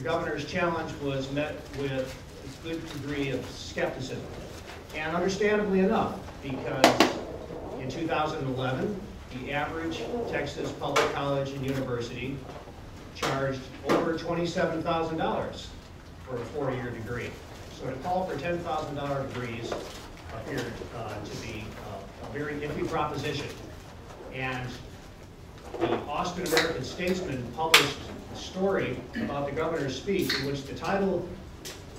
the governor's challenge was met with a good degree of skepticism. And understandably enough, because in 2011, the average Texas public college and university charged over $27,000 for a four-year degree. So to call for $10,000 degrees appeared uh, to be uh, a very iffy proposition. And the Austin American Statesman published story about the governor's speech in which the title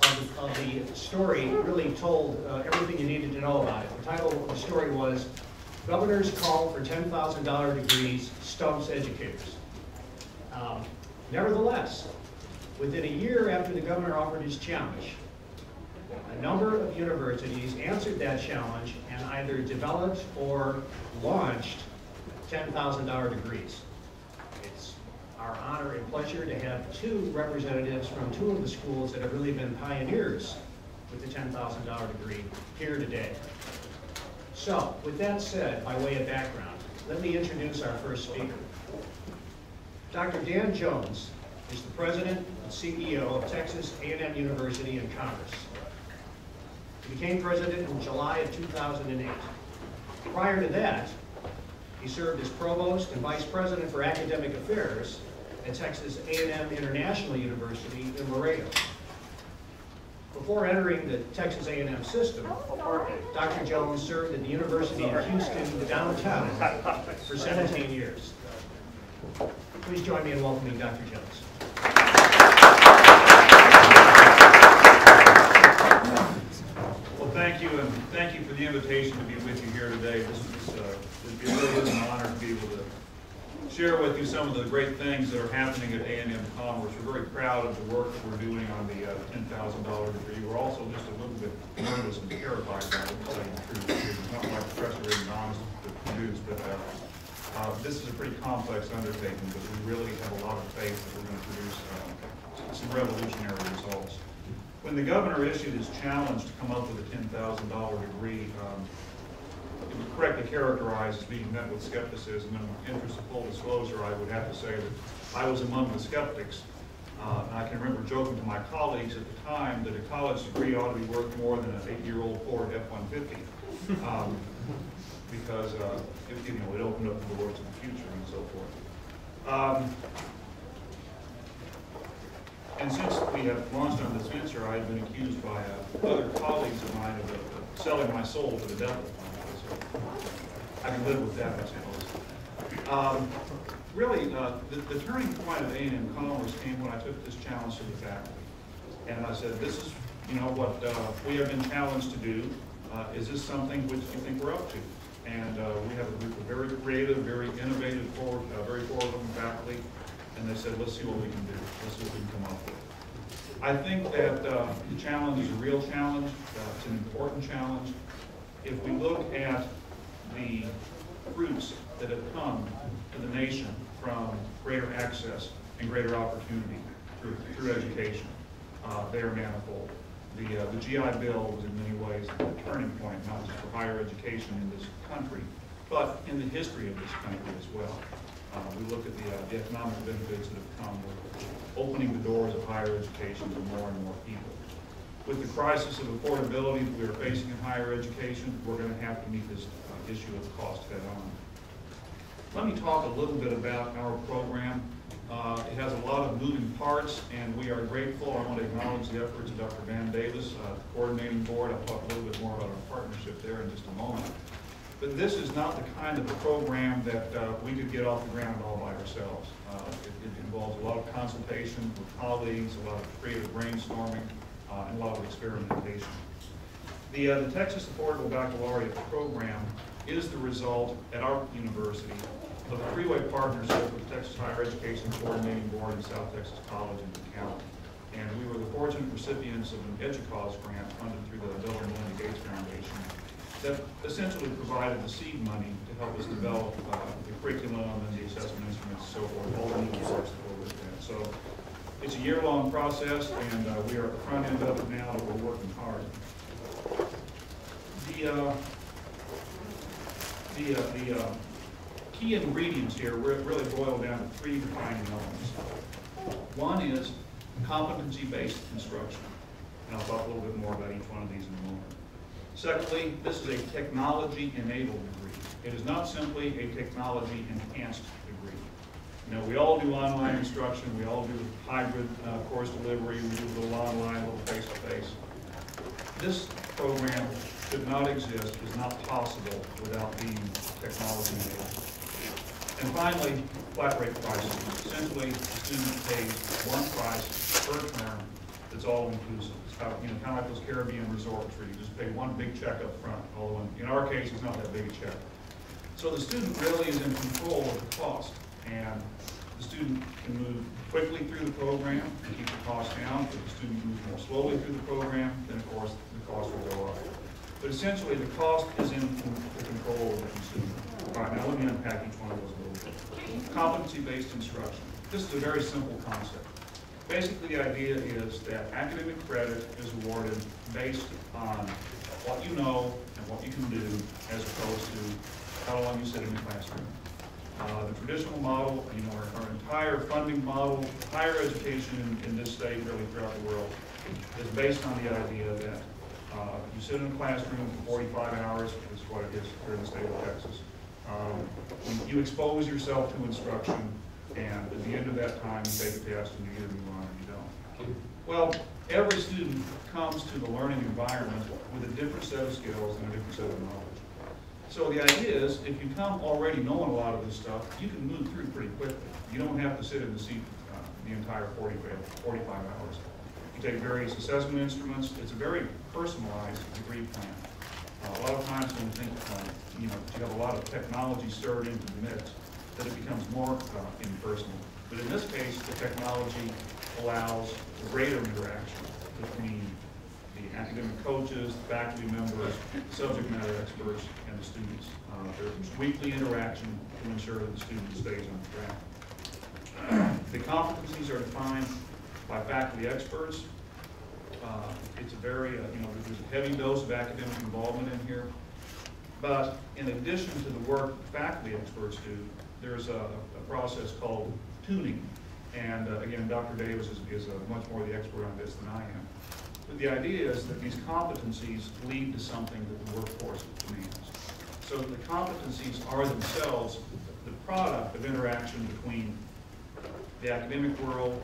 of the, of the story really told uh, everything you needed to know about it. The title of the story was, Governor's Call for $10,000 Degrees Stumps Educators. Um, nevertheless, within a year after the governor offered his challenge, a number of universities answered that challenge and either developed or launched $10,000 degrees. Our honor and pleasure to have two representatives from two of the schools that have really been pioneers with the $10,000 degree here today. So, with that said, by way of background, let me introduce our first speaker. Dr. Dan Jones is the president and CEO of Texas A&M University in Commerce. He became president in July of 2008. Prior to that, he served as provost and vice president for academic affairs at Texas A&M International University in Laredo. Before entering the Texas A&M system, Dr. Jones served at the University of Houston downtown for 17 years. Please join me in welcoming Dr. Jones. Well, thank you, and thank you for the invitation to be with you here today. This is, uh, it really is an honor to be able to share with you some of the great things that are happening at A&M Commerce. We're very proud of the work that we're doing on the uh, $10,000 degree. We're also just a little bit nervous and terrified by it, the truth. Not like Professor Ignanis to produce, but uh, uh, this is a pretty complex undertaking, but we really have a lot of faith that we're going to produce uh, some revolutionary results. When the governor issued his challenge to come up with a ten thousand dollar degree, um, it was correctly characterized as being met with skepticism. In the interest of full disclosure, I would have to say that I was among the skeptics. Uh, and I can remember joking to my colleagues at the time that a college degree ought to be worth more than an eight-year-old Ford F-150. Um, because, uh, it, you know, it opened up the doors to the future and so forth. Um, and since we have launched on this venture, I have been accused by uh, other colleagues of mine of, of selling my soul to the devil. I can live with that, I suppose. Um, really, uh, the, the turning point of A&M Commerce came when I took this challenge to the faculty. And I said, this is, you know, what uh, we have been challenged to do. Uh, is this something which you think we're up to? And uh, we have a group of very creative, very innovative, forward, uh, very forward-looking faculty and they said, let's see what we can do, let's see what we can come up with. I think that uh, the challenge is a real challenge, it's an important challenge. If we look at the fruits that have come to the nation from greater access and greater opportunity through, through education, uh, they are manifold. The, uh, the GI Bill was in many ways a turning point, not just for higher education in this country, but in the history of this country as well. Uh, we look at the, uh, the economic benefits that have come with opening the doors of higher education to more and more people. With the crisis of affordability that we are facing in higher education, we're going to have to meet this uh, issue of cost head on. Let me talk a little bit about our program. Uh, it has a lot of moving parts, and we are grateful. I want to acknowledge the efforts of Dr. Van Davis, uh, the coordinating board. I'll talk a little bit more about our partnership there in just a moment. But this is not the kind of a program that uh, we could get off the ground all by ourselves. Uh, it, it, involves a lot of consultation with colleagues, a lot of creative brainstorming, uh, and a lot of experimentation. The, uh, the Texas Affordable Baccalaureate program is the result at our university of a three-way partnership with Texas Higher Education Coordinating Board and South Texas College in DeKalb. And we were the fortunate recipients of an EDUCAUSE grant funded through the Bill and Melinda Gates Foundation that essentially provided the seed money to help us develop uh, the curriculum and the assessment instruments and so forth, all the needs that go with that. So it's a year-long process, and uh, we are at the front end of it now, and we're working hard. The, uh, the, uh, the uh, key ingredients here really boil down to three defining elements. One is competency-based instruction. And I'll talk a little bit more about each one of these in a moment. Secondly, this is a technology-enabled degree. It is not simply a technology-enhanced. We all do online instruction, we all do hybrid uh, course delivery, we do a little online, a little face-to-face. This program could not exist, is not possible without being technology-enabled. And finally, flat rate pricing. Essentially, the student pays one price per term that's all inclusive. It's of, you know, kind of like those Caribbean resorts where you just pay one big check up front. although in, in our case, it's not that big a check. So the student really is in control of the cost, and the student can move quickly through the program and keep the cost down. If the student moves more slowly through the program, then of course, the cost will go up. But essentially, the cost is in the control of the consumer. All right, now let me unpack each one of those a little bit. Competency-based instruction. This is a very simple concept. Basically, the idea is that academic credit is awarded based on what you know and what you can do as opposed to how long you sit in the classroom. Uh, the traditional model, you know, our, our entire funding model, higher education in, in this state, really throughout the world, is based on the idea that uh, you sit in a classroom for 45 hours, is what it is here in the state of Texas. Um, you expose yourself to instruction, and at the end of that time, you take a test and you either move on or you don't. Well, every student comes to the learning environment with a different set of skills and a different set of knowledge. So the idea is, if you come already knowing a lot of this stuff, you can move through pretty quickly. You don't have to sit in the seat uh, the entire 40, 45 hours. You take various assessment instruments. It's a very personalized degree plan. Uh, a lot of times when you think, uh, you know, you have a lot of technology stirred into the mix, that it becomes more uh, impersonal. But in this case, the technology allows greater interaction between the academic coaches, the faculty members, subject matter experts, and the students. Uh, there's weekly interaction to ensure that the student stays on track. The competencies are defined by faculty experts. Uh, It's a very, uh, you know, there's a heavy dose of academic involvement in here. But in addition to the work faculty experts do, there's a, a process called tuning. And uh, again, Dr. Davis is, is uh, much more the expert on this than I am. But the idea is that these competencies lead to something that the workforce demands. So the competencies are themselves the product of interaction between the academic world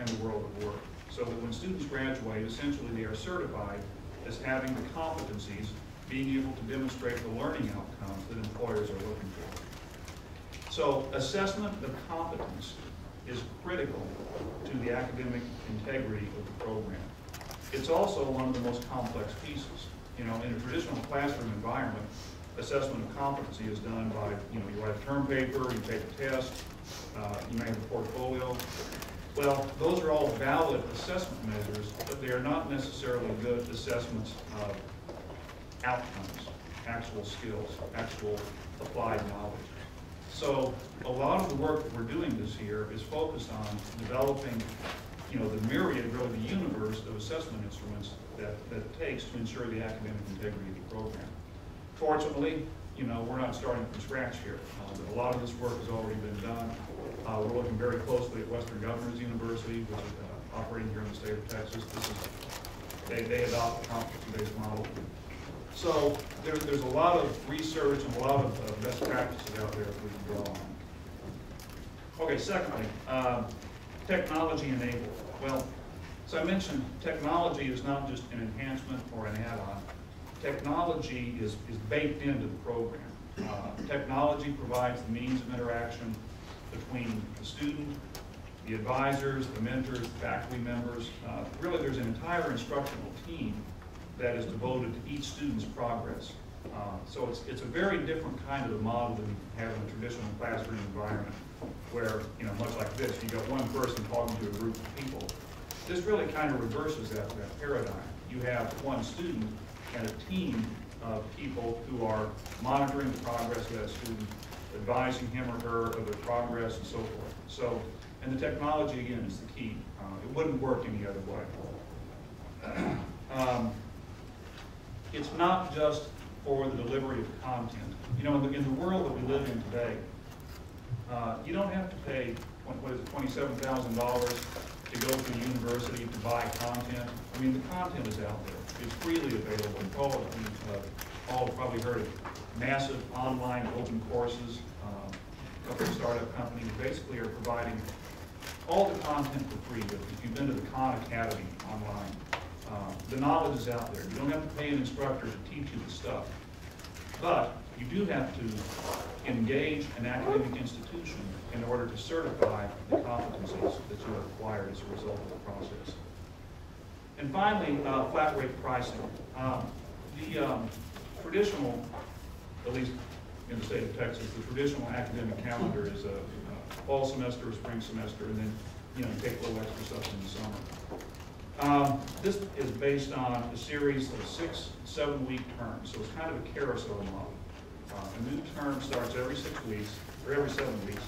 and the world of work. So that when students graduate, essentially they are certified as having the competencies, being able to demonstrate the learning outcomes that employers are looking for. So assessment of competence is critical to the academic integrity of the program. It's also one of the most complex pieces. You know, in a traditional classroom environment, assessment of competency is done by, you know, you write a term paper, you take a test, uh, you may have a portfolio. Well, those are all valid assessment measures, but they are not necessarily good assessments of outcomes, actual skills, actual applied knowledge. So a lot of the work that we're doing this year is focused on developing, you know, the myriad, really the universe of assessment instruments that, that it takes to ensure the academic integrity of the program. Fortunately, you know, we're not starting from scratch here. Uh, a lot of this work has already been done. Uh, we're looking very closely at Western Governors University, which is uh, operating here in the state of Texas. This is, they, they adopt a competency-based model. So there, there's a lot of research and a lot of uh, best practices out there that we can draw on. Okay, secondly, um, technology enabled. Well, so I mentioned technology is not just an enhancement or an add-on. Technology is, is baked into the program. Uh, technology provides the means of interaction between the student, the advisors, the mentors, the faculty members. Uh, really, there's an entire instructional team that is devoted to each student's progress. Uh, so it's, it's a very different kind of a model than in a traditional classroom environment where, you know, much like this, you got one person talking to a group of people. This really kind of reverses that, that paradigm. You have one student and a team of people who are monitoring the progress of that student, advising him or her of their progress and so forth. So, and the technology, again, is the key. Uh, it wouldn't work any other way. um, it's not just for the delivery of content. You know, in the, in the world that we live in today, uh, you don't have to pay, what is it, $27,000 to go to the university to buy content. I mean, the content is out there. It's freely available. All, of you, uh, probably heard of massive online open courses. Um, A couple of startup companies basically are providing all the content for free. If you've been to the Khan Academy online, uh, the knowledge is out there. You don't have to pay an instructor to teach you the stuff. But you do have to engage an academic institution in order to certify the competencies that you have acquired as a result of the process. And finally, uh, flat rate pricing. Um, The um, traditional, at least in the state of Texas, the traditional academic calendar is a a fall semester, a spring semester, and then, you know, take a little extra stuff in the summer. Um, This is based on a series of six, seven-week terms, so it's kind of a carousel model. Uh, A new term starts every six weeks, or every seven weeks,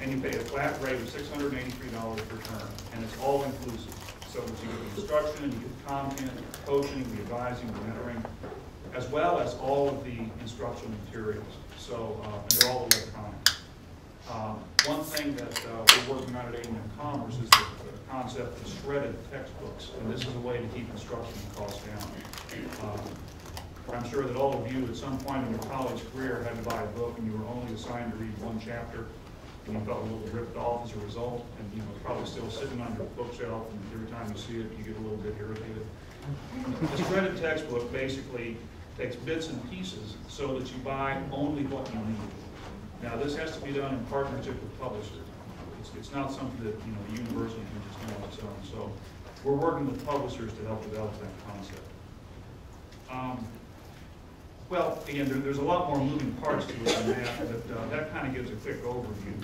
and you pay a flat rate of six hundred and eighty-three dollars per term, and it's all inclusive. So you get the instruction, you get content, the coaching, the advising, the mentoring, as well as all of the instructional materials. So, uh, and they're all electronic. Um, One thing that uh, we're working on at A&M Commerce is the concept of shredded textbooks, and this is a way to keep instruction costs down. Um, I'm sure that all of you, at some point in your college career, had to buy a book and you were only assigned to read one chapter, and you felt a little ripped off as a result, and, you know, probably still sitting on your bookshelf, and every time you see it, you get a little bit irritated. The shredded textbook basically takes bits and pieces so that you buy only what you need. Now, this has to be done in partnership with publishers. It's, it's not something that, you know, the university can just do on its own. So we're working with publishers to help develop that concept. Um, Well, again, there, there's a lot more moving parts to it than that, but uh, that kind of gives a quick overview.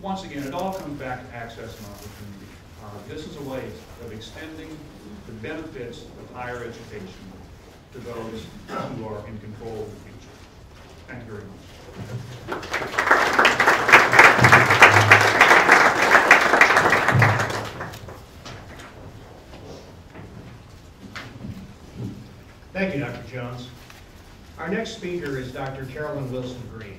Once again, it all comes back to access and opportunity. Uh, This is a way of extending the benefits of higher education to those who are in control of the future. Thank you very much. Thank you, Dr. Jones. Our next speaker is Dr. Carolyn Wilson Green.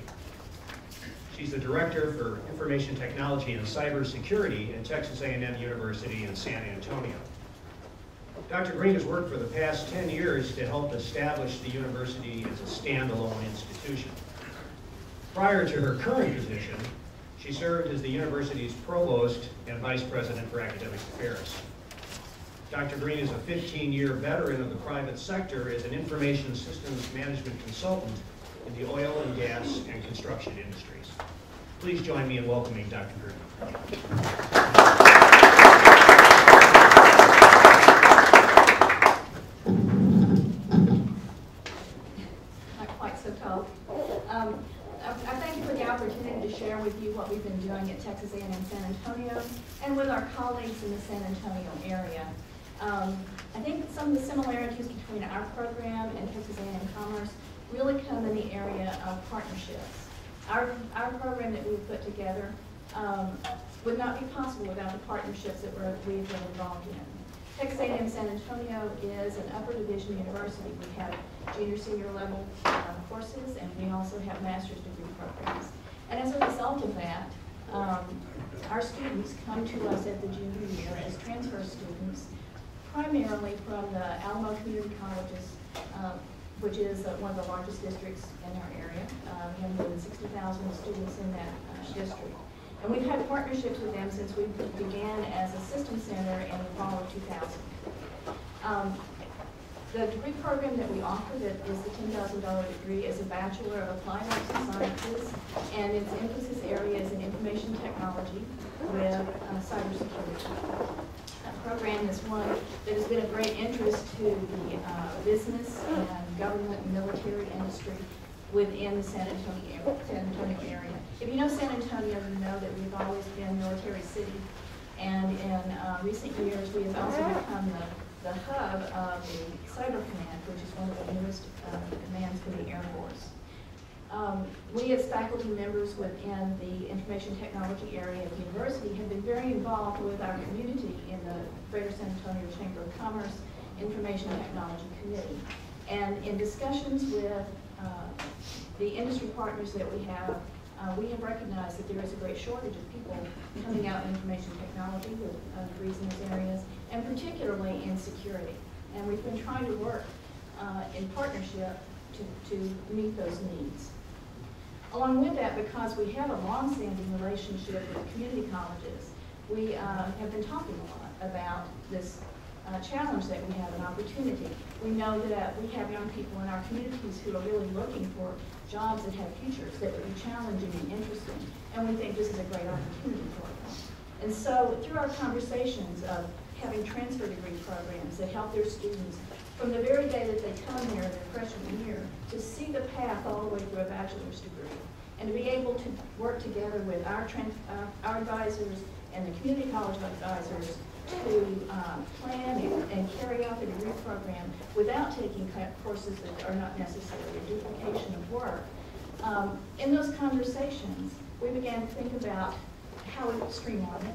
She's the Director for Information Technology and Cybersecurity at Texas A&M University in San Antonio. Dr. Green has worked for the past 10 years to help establish the university as a standalone institution. Prior to her current position, she served as the university's provost and vice president for academic affairs. Dr. Green is a 15-year veteran of the private sector as an information systems management consultant in the oil and gas and construction industries. Please join me in welcoming Dr. Green. not quite so tall. Um, I I thank you for the opportunity to share with you what we've been doing at Texas A&M San Antonio and with our colleagues in the San Antonio area. Um, I think some of the similarities between our program and Texas A&M Commerce really come in the area of partnerships. Our, our program that we've put together um, would not be possible without the partnerships that we're, we've been involved in. Texas A&M San Antonio is an upper division university. We have junior, senior level uh, courses, and we also have master's degree programs. And as a result of that, um, our students come to us at the junior year as transfer students, primarily from the Alamo Community Colleges, uh, which is uh, one of the largest districts in our area. Uh, We have more than 60,000 students in that uh, district. And we've had partnerships with them since we began as a system center in the fall of 2000. Um, The degree program that we offer that is the $10,000 degree is a Bachelor of Applied Arts and Sciences, and its emphasis area is in information technology with uh, cybersecurity. Program is one that has been of great interest to the uh, business and government and military industry within the San Antonio, area- San Antonio area. If you know San Antonio, you know that we've always been a military city. And in uh, recent years, we have also become the, the hub of the Cyber Command, which is one of the newest uh, commands for the Air Force. Um, We as faculty members within the information technology area of the university have been very involved with our community in the Greater San Antonio Chamber of Commerce Information Technology Committee. And in discussions with uh, the industry partners that we have, uh, we have recognized that there is a great shortage of people coming out in information technology with uh, degrees in those areas, and particularly in security. And we've been trying to work uh, in partnership to, to meet those needs. Along with that, because we have a long-standing relationship with community colleges, we uh, have been talking a lot about this uh, challenge that we have, an opportunity. We know that we have young people in our communities who are really looking for jobs that have futures, that would be challenging and interesting, and we think this is a great opportunity for them. And so through our conversations of having transfer degree programs that help their students from the very day that they come here in their freshman year to see the path all the way through a bachelor's degree and to be able to work together with our, uh, our advisors and the community college advisors to um, plan and, and carry out the degree program without taking courses that are not necessary, a duplication of work. Um, in those conversations, we began to think about how we would streamline it.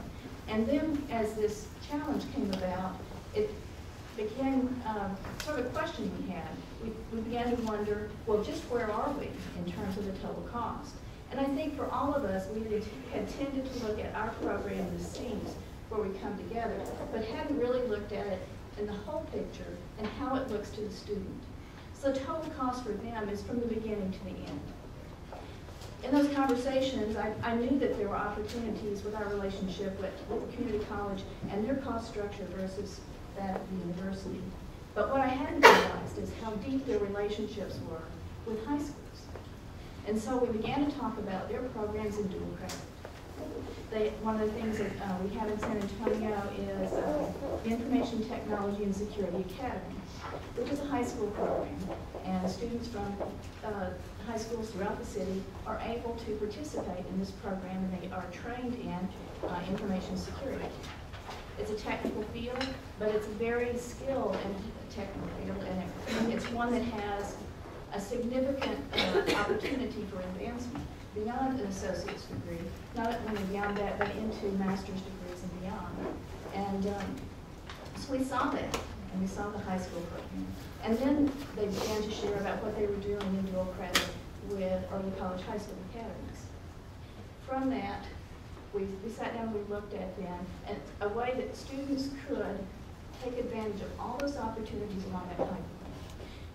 And then as this challenge came about, it became um, sort of a question we had. We, we began to wonder, well, just where are we in terms of the total cost? And I think for all of us, we had- tended to look at our program as seams where we come together, but hadn't really looked at it in the whole picture and how it looks to the student. So the total cost for them is from the beginning to the end. In those conversations, I, I knew that there were opportunities with our relationship with, with the community college and their cost structure versus that of the university. But what I hadn't realized is how deep their relationships were with high schools. And so we began to talk about their programs in dual credit. They, one of the things that uh, we have in San Antonio is uh, the Information Technology and Security Academy, which is a high school program. And students from uh, high schools throughout the city are able to participate in this program and they are trained in uh, information security. It's a technical field, but it's very skilled and technical field, and it's one that has a significant uh, opportunity for advancement beyond an associate's degree, not only beyond that, but into master's degrees and beyond. And um, so we saw that, and we saw the high school program. And then they began to share about what they were doing in dual credit with early college high school academies. From that, we, we sat down, and we looked at them, and a way that students could take advantage of all those opportunities along that pipeline.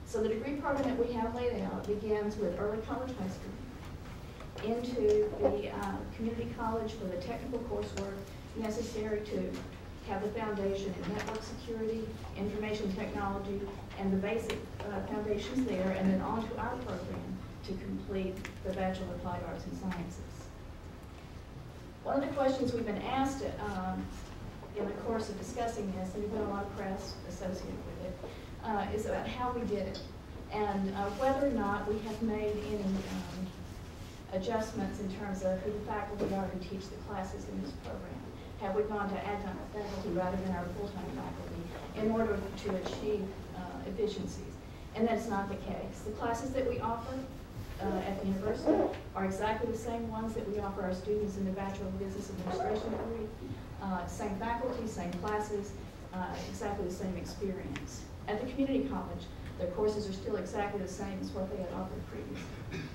So the degree program that we have laid out begins with early college high school, into the uh, community college for the technical coursework necessary to have the foundation in network security, information technology, and the basic uh, foundations there, and then on to our program to complete the Bachelor of Applied Arts and Sciences. One of the questions we've been asked um, in the course of discussing this, and there's been a lot of press associated with it, uh, is about how we did it, and uh, whether or not we have made any um, adjustments in terms of who the faculty are who teach the classes in this program. Have we gone to adjunct faculty rather than our full-time faculty in order to achieve uh, efficiencies? And that's not the case. The classes that we offer uh, at the university are exactly the same ones that we offer our students in the Bachelor of Business Administration degree. Uh, Same faculty, same classes, uh, exactly the same experience. At the community college, their courses are still exactly the same as what they had offered previously.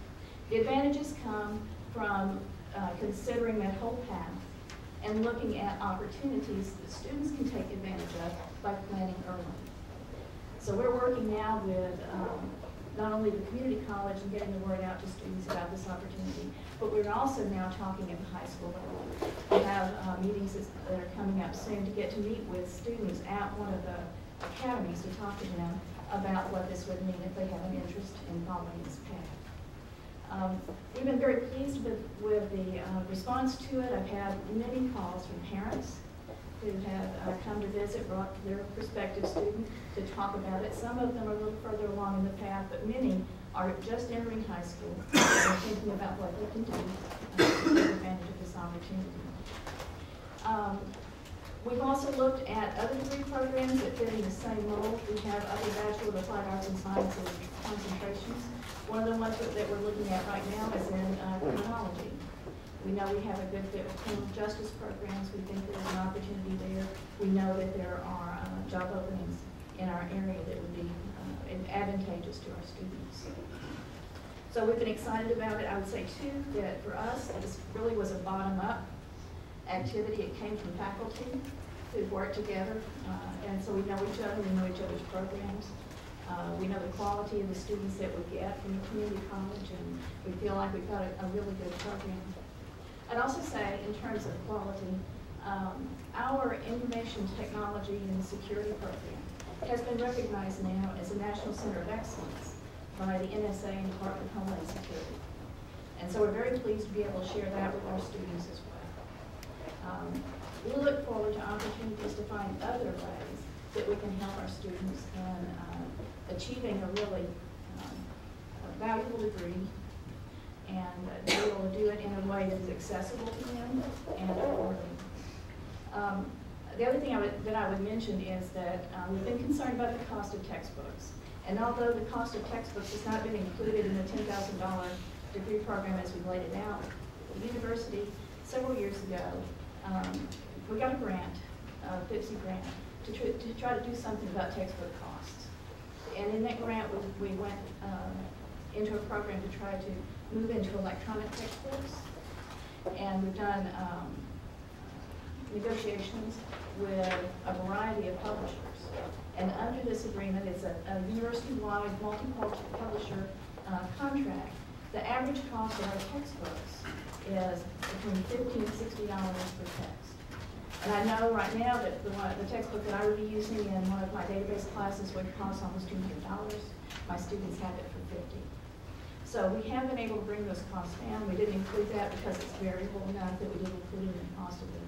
The advantages come from uh, considering that whole path and looking at opportunities that students can take advantage of by planning early. So we're working now with um, not only the community college and getting the word out to students about this opportunity, but we're also now talking at the high school level. We have uh, meetings that are coming up soon to get to meet with students at one of the academies to talk to them about what this would mean if they have an interest in following this path. Um, We've been very pleased with, with the uh, response to it. I've had many calls from parents who have uh, come to visit, brought their prospective student to talk about it. Some of them are a little further along in the path, but many are just entering high school and thinking about what they can do uh, to take advantage of this opportunity. Um, We've also looked at other degree programs that fit in the same mold. We have other Bachelor of Applied Arts and Sciences concentrations. One of the ones that we're looking at right now is in uh, criminology. We know we have a good fit with criminal justice programs. We think there's an opportunity there. We know that there are uh, job openings in our area that would be uh, advantageous to our students. So we've been excited about it. I would say too, that for us, this really was a bottom-up activity. It came from faculty who worked together, uh, and so we know each other, we know each other's programs. Uh, we know the quality of the students that we get from the community college, and we feel like we've got a, a really good program. I'd also say, in terms of quality, um, our information technology and security program has been recognized now as a National Center of Excellence by the NSA and Department of Homeland Security. And so we're very pleased to be able to share that with our students as well. Um, we look forward to opportunities to find other ways that we can help our students in uh, achieving a really um, a valuable degree and be able to do it in a way that is accessible to them and affordable. Um, the other thing I would, that I would mention is that um, we've been concerned about the cost of textbooks. And although the cost of textbooks has not been included in the $10,000 degree program as we laid it out, the university, several years ago, um, we got a grant, a FIPSE grant, to, tr to try to do something about textbook costs. And in that grant, we, we went uh, into a program to try to move into electronic textbooks. And we've done um, negotiations with a variety of publishers. And under this agreement, it's a, a university-wide multi-publisher uh, contract. The average cost of our textbooks is between fifty and sixty dollars per text. And I know right now that the, one, the textbook that I would be using in one of my database classes would cost almost two hundred dollars. My students have it for fifty. So we have been able to bring those costs down. We didn't include that because it's variable enough that we didn't include it in the cost of the,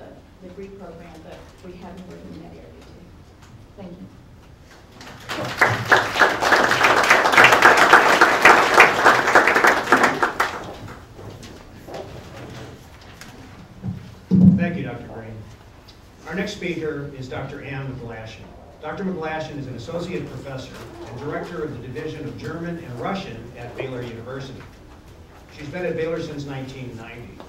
the degree program, but we have been working in that area too. Thank you. Thank you, Dr. Green. Our next speaker is Dr. Ann McGlashan. Dr. McGlashan is an associate professor and director of the Division of German and Russian at Baylor University. She's been at Baylor since 1990.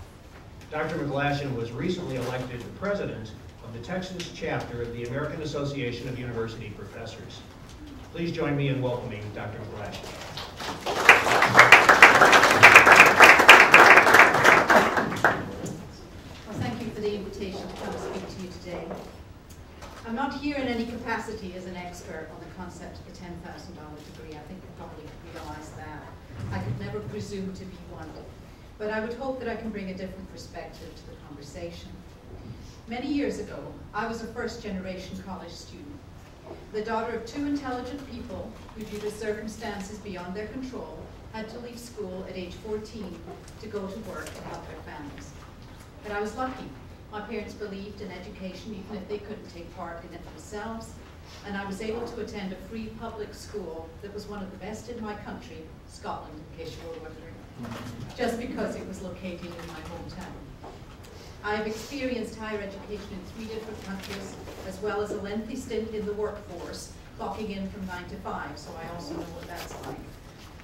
Dr. McGlashan was recently elected president of the Texas chapter of the American Association of University Professors. Please join me in welcoming Dr. McGlashan. Well, thank you for the invitation to come speak to you today. I'm not here in any capacity as an expert on the concept of the $10,000 degree. I think you probably realize that. I could never presume to be one. But I would hope that I can bring a different perspective to the conversation. Many years ago, I was a first-generation college student, the daughter of two intelligent people who, due to circumstances beyond their control, had to leave school at age 14 to go to work and help their families. But I was lucky. My parents believed in education even if they couldn't take part in it themselves, and I was able to attend a free public school that was one of the best in my country, Scotland, in case you were wondering, just because it was located in my hometown. I have experienced higher education in three different countries, as well as a lengthy stint in the workforce, clocking in from nine to five, so I also know what that's like.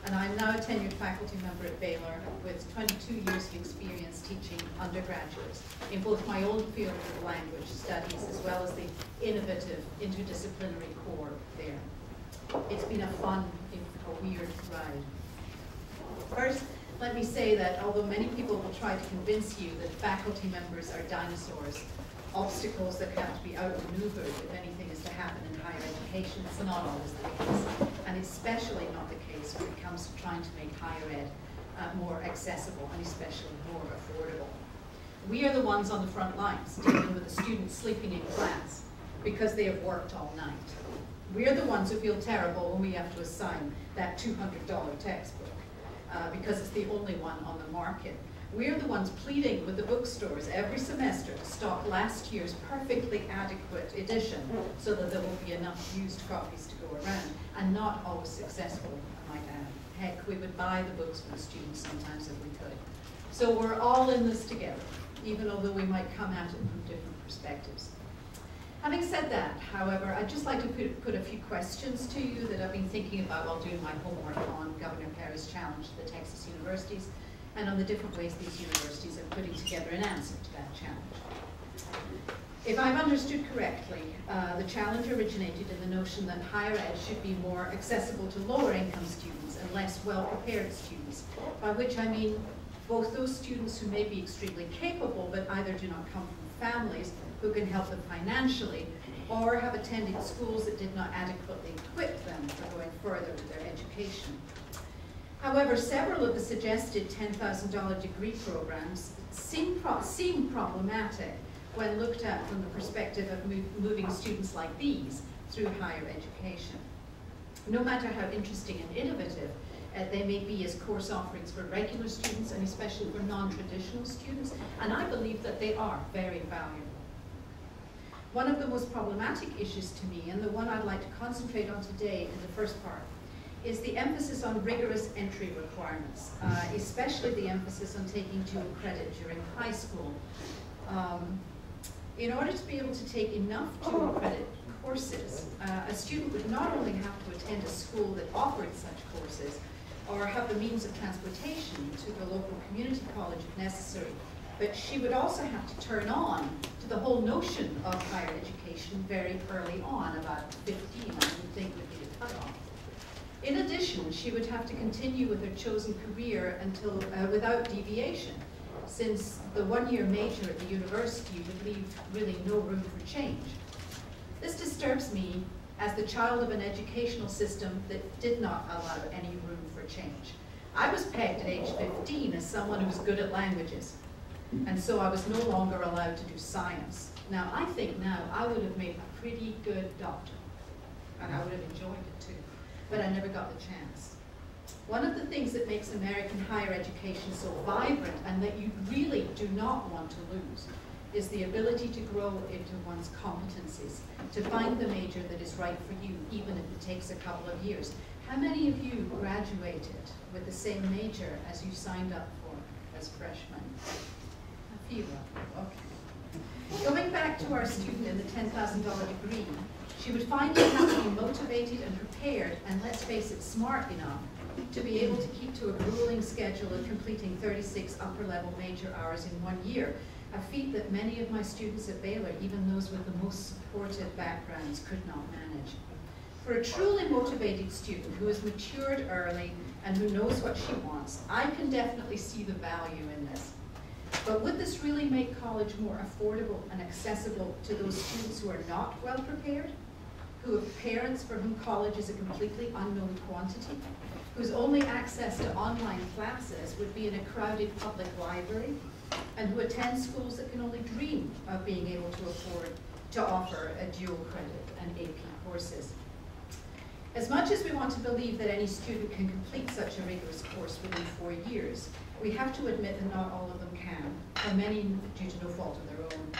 And I'm now a tenured faculty member at Baylor with 22 years of experience teaching undergraduates in both my own field of language studies as well as the innovative interdisciplinary core there. It's been a fun, a weird ride. First, let me say that although many people will try to convince you that faculty members are dinosaurs, obstacles that have to be outmaneuvered if anything is to happen in higher education, it's not always the case, and especially not the case when it comes to trying to make higher ed uh, more accessible and especially more affordable. We are the ones on the front lines dealing with the students sleeping in class because they have worked all night. We're the ones who feel terrible when we have to assign that $200 textbook uh, because it's the only one on the market. We're the ones pleading with the bookstores every semester to stock last year's perfectly adequate edition so that there will be enough used copies to around, and not always successful, I might add. Heck, we would buy the books for the students sometimes if we could. So we're all in this together, even although we might come at it from different perspectives. Having said that, however, I'd just like to put, put a few questions to you that I've been thinking about while doing my homework on Governor Perry's challenge to the Texas universities and on the different ways these universities are putting together an answer to that challenge. If I've understood correctly, uh, the challenge originated in the notion that higher ed should be more accessible to lower income students and less well-prepared students, by which I mean both those students who may be extremely capable but either do not come from families who can help them financially or have attended schools that did not adequately equip them for going further with their education. However, several of the suggested $10,000 degree programs seem, pro seem problematic when looked at from the perspective of move, moving students like these through higher education. No matter how interesting and innovative uh, they may be as course offerings for regular students and especially for non-traditional students, and I believe that they are very valuable. One of the most problematic issues to me, and the one I'd like to concentrate on today in the first part, is the emphasis on rigorous entry requirements, uh, especially the emphasis on taking dual credit during high school. Um, in order to be able to take enough dual credit courses, uh, a student would not only have to attend a school that offered such courses, or have the means of transportation to the local community college if necessary, but she would also have to turn on to the whole notion of higher education very early on, about 15, I would think would be the cutoff. In addition, she would have to continue with her chosen career until uh, without deviation, since the one-year major at the university would leave really no room for change. This disturbs me as the child of an educational system that did not allow any room for change. I was pegged at age 15 as someone who was good at languages, and so I was no longer allowed to do science. Now, I think now I would have made a pretty good doctor, and I would have enjoyed it too, but I never got the chance. One of the things that makes American higher education so vibrant and that you really do not want to lose is the ability to grow into one's competencies, to find the major that is right for you, even if it takes a couple of years. How many of you graduated with the same major as you signed up for as freshmen? A few okay. Going back to our student in the $10,000 degree, she would find you have to be motivated and prepared, and let's face it, smart enough to be able to keep to a grueling schedule of completing 36 upper level major hours in one year, a feat that many of my students at Baylor, even those with the most supportive backgrounds, could not manage. For a truly motivated student who has matured early and who knows what she wants, I can definitely see the value in this. But would this really make college more affordable and accessible to those students who are not well prepared? Who have parents for whom college is a completely unknown quantity? Whose only access to online classes would be in a crowded public library? And who attend schools that can only dream of being able to afford to offer a dual credit and AP courses? As much as we want to believe that any student can complete such a rigorous course within four years, we have to admit that not all of them can, and many due to no fault of their own.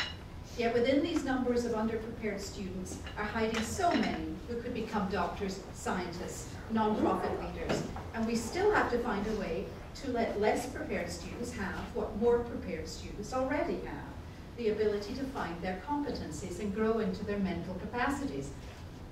Yet within these numbers of underprepared students are hiding so many who could become doctors, scientists, nonprofit leaders, and we still have to find a way to let less prepared students have what more prepared students already have, the ability to find their competencies and grow into their mental capacities,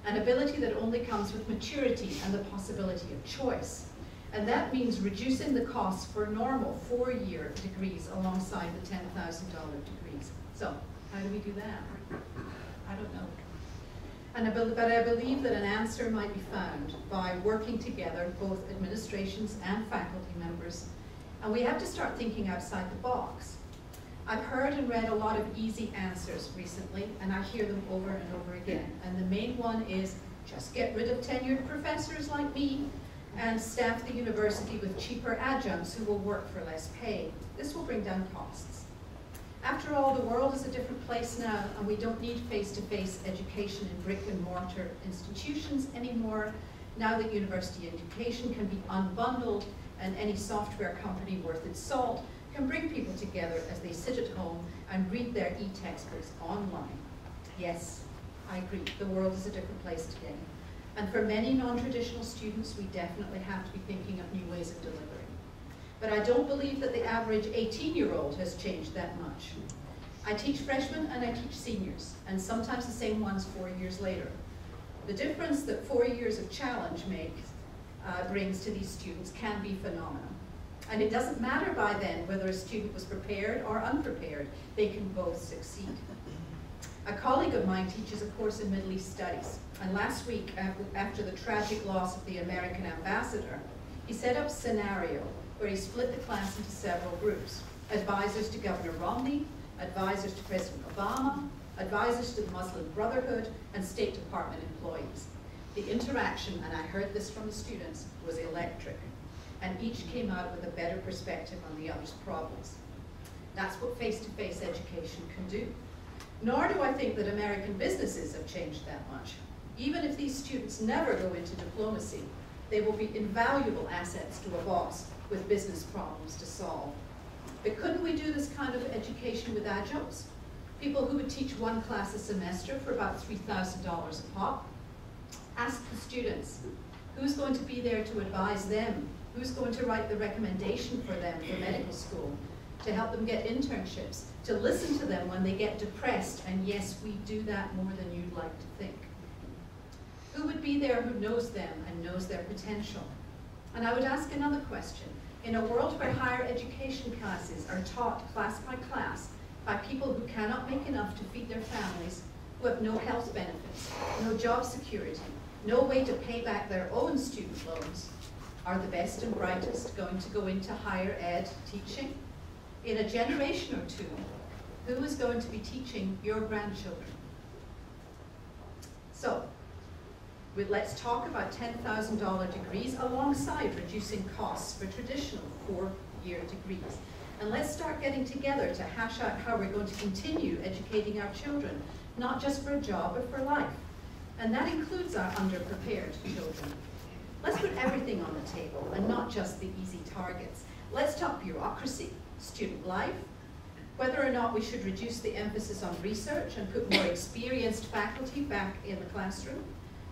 an ability that only comes with maturity and the possibility of choice. And that means reducing the cost for normal four-year degrees alongside the $10,000 degrees. So, how do we do that? I don't know. And I but I believe that an answer might be found by working together, both administrations and faculty members. And we have to start thinking outside the box. I've heard and read a lot of easy answers recently, and I hear them over and over again. And the main one is just get rid of tenured professors like me and staff the university with cheaper adjuncts who will work for less pay. This will bring down costs. After all, the world is a different place now, and we don't need face-to-face -face education in brick and mortar institutions anymore, now that university education can be unbundled and any software company worth its salt can bring people together as they sit at home and read their e-textbooks online. Yes, I agree, the world is a different place today. And for many non-traditional students, we definitely have to be thinking of new ways of delivering. But I don't believe that the average 18-year-old has changed that much. I teach freshmen and I teach seniors, and sometimes the same ones four years later. The difference that four years of challenge makes, uh, brings to these students can be phenomenal. And it doesn't matter by then whether a student was prepared or unprepared, they can both succeed. A colleague of mine teaches a course in Middle East Studies, and last week, after the tragic loss of the American ambassador, he set up scenario where he split the class into several groups. Advisors to Governor Romney, advisors to President Obama, advisors to the Muslim Brotherhood, and State Department employees. The interaction, and I heard this from the students, was electric, and each came out with a better perspective on the other's problems. That's what face-to-face education can do. Nor do I think that American businesses have changed that much. Even if these students never go into diplomacy, they will be invaluable assets to a boss with business problems to solve. But couldn't we do this kind of education with adjuncts? People who would teach one class a semester for about $3,000 a pop? Ask the students, who's going to be there to advise them? Who's going to write the recommendation for them for medical school? To help them get internships? To listen to them when they get depressed? And yes, we do that more than you'd like to think. Who would be there who knows them and knows their potential? And I would ask another question. In a world where higher education classes are taught class by class by people who cannot make enough to feed their families, who have no health benefits, no job security, no way to pay back their own student loans, are the best and brightest going to go into higher ed teaching? In a generation or two, who is going to be teaching your grandchildren? So, we- let's talk about $10,000 degrees alongside reducing costs for traditional four-year degrees. And let's start getting together to hash out how we're going to continue educating our children, not just for a job, but for life. And that includes our underprepared children. Let's put everything on the table and not just the easy targets. Let's talk bureaucracy, student life, whether or not we should reduce the emphasis on research and put more experienced faculty back in the classroom.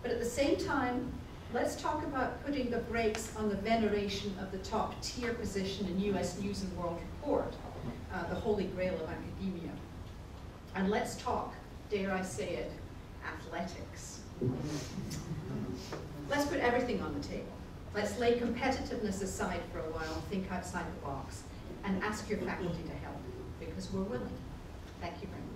But at the same time, let's talk about putting the brakes on the veneration of the top tier position in US News and World Report, uh, the holy grail of academia. And let's talk, dare I say it, athletics. Let's put everything on the table. Let's lay competitiveness aside for a while think outside the box and ask your faculty to help because we're willing. Thank you very much.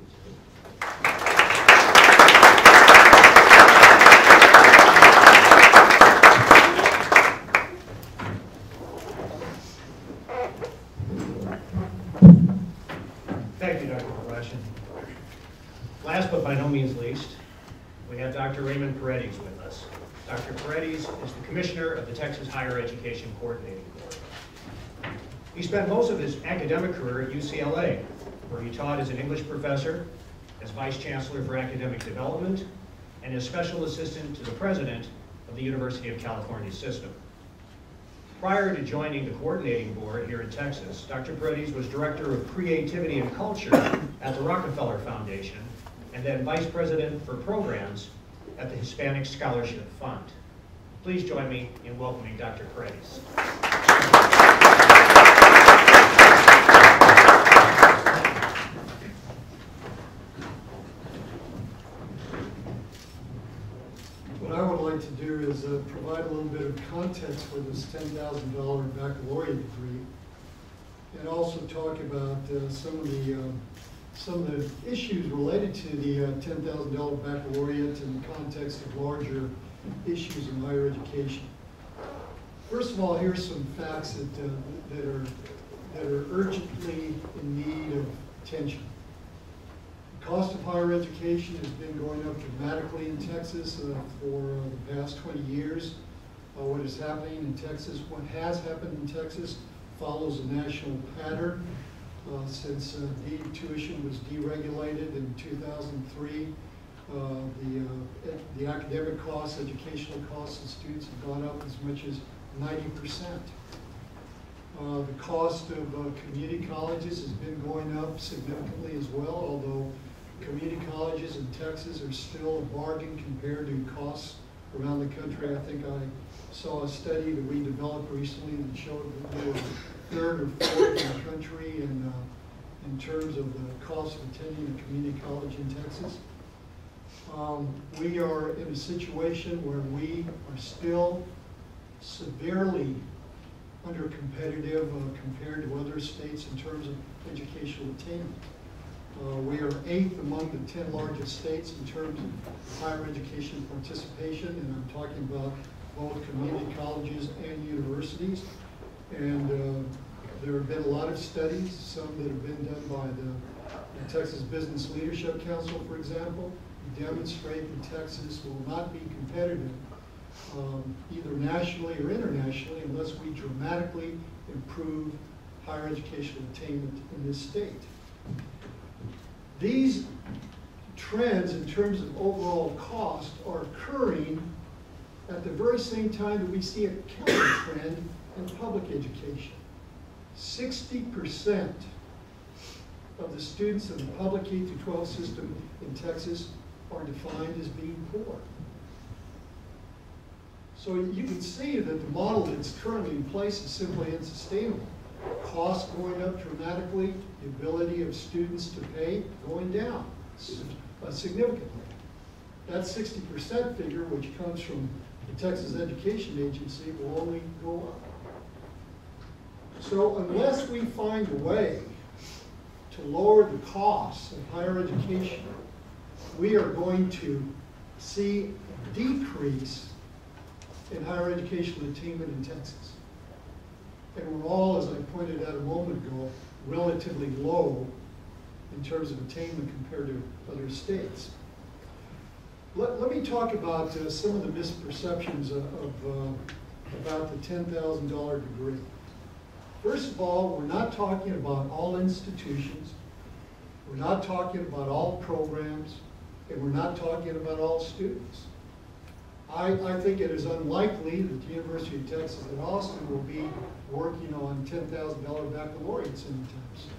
Thank you, Dr. Koresh. But by no means least, we have Dr. Raymond Paredes with us. Dr. Paredes is the Commissioner of the Texas Higher Education Coordinating Board. He spent most of his academic career at UCLA, where he taught as an English professor, as Vice Chancellor for Academic Development, and as Special Assistant to the President of the University of California System. Prior to joining the coordinating board here in Texas, Dr. Paredes was Director of Creativity and Culture at the Rockefeller Foundation, and then Vice President for Programs at the Hispanic Scholarship Fund. Please join me in welcoming Dr. Paredes. What I would like to do is uh, provide a little bit of context for this $10,000 baccalaureate degree, and also talk about uh, some of the, um, some of the issues related to the uh, $10,000 baccalaureate in the context of larger issues in higher education. First of all, here's some facts that, uh, that are, that are urgently in need of attention. The Cost of higher education has been going up dramatically in Texas uh, for uh, the past 20 years. Uh, What is happening in Texas, what has happened in Texas follows a national pattern. Uh, Since uh, the tuition was deregulated in 2003, uh, the, uh, the academic costs, educational costs of students have gone up as much as 90%. Uh, The cost of uh, community colleges has been going up significantly as well, although community colleges in Texas are still a bargain compared to costs around the country. I think I saw a study that we developed recently that showed that third or fourth in the country in, uh, in terms of the cost of attending a community college in Texas. Um, We are in a situation where we are still severely under competitive uh, compared to other states in terms of educational attainment. Uh, We are eighth among the 10 largest states in terms of higher education participation, and I'm talking about both community colleges and universities. And uh, there have been a lot of studies, some that have been done by the the Texas Business Leadership Council, for example, demonstrate that Texas will not be competitive um, either nationally or internationally unless we dramatically improve higher educational attainment in this state. These trends in terms of overall cost are occurring at the very same time that we see a counter trend in public education. Sixty percent of the students in the public K through 12 system in Texas are defined as being poor. So you can see that the model that's currently in place is simply unsustainable. Costs going up dramatically, the ability of students to pay going down uh, significantly. That 60% figure, which comes from the Texas Education Agency, will only go up. So unless we find a way to lower the costs of higher education, we are going to see a decrease in higher educational attainment in Texas. And we're all, as I pointed out a moment ago, relatively low in terms of attainment compared to other states. Let, let me talk about uh, some of the misperceptions of, of, uh, about the $10,000 degree. First of all, we're not talking about all institutions, we're not talking about all programs, and we're not talking about all students. I, I think it is unlikely that the University of Texas at Austin will be working on ten thousand dollar baccalaureates anytime soon.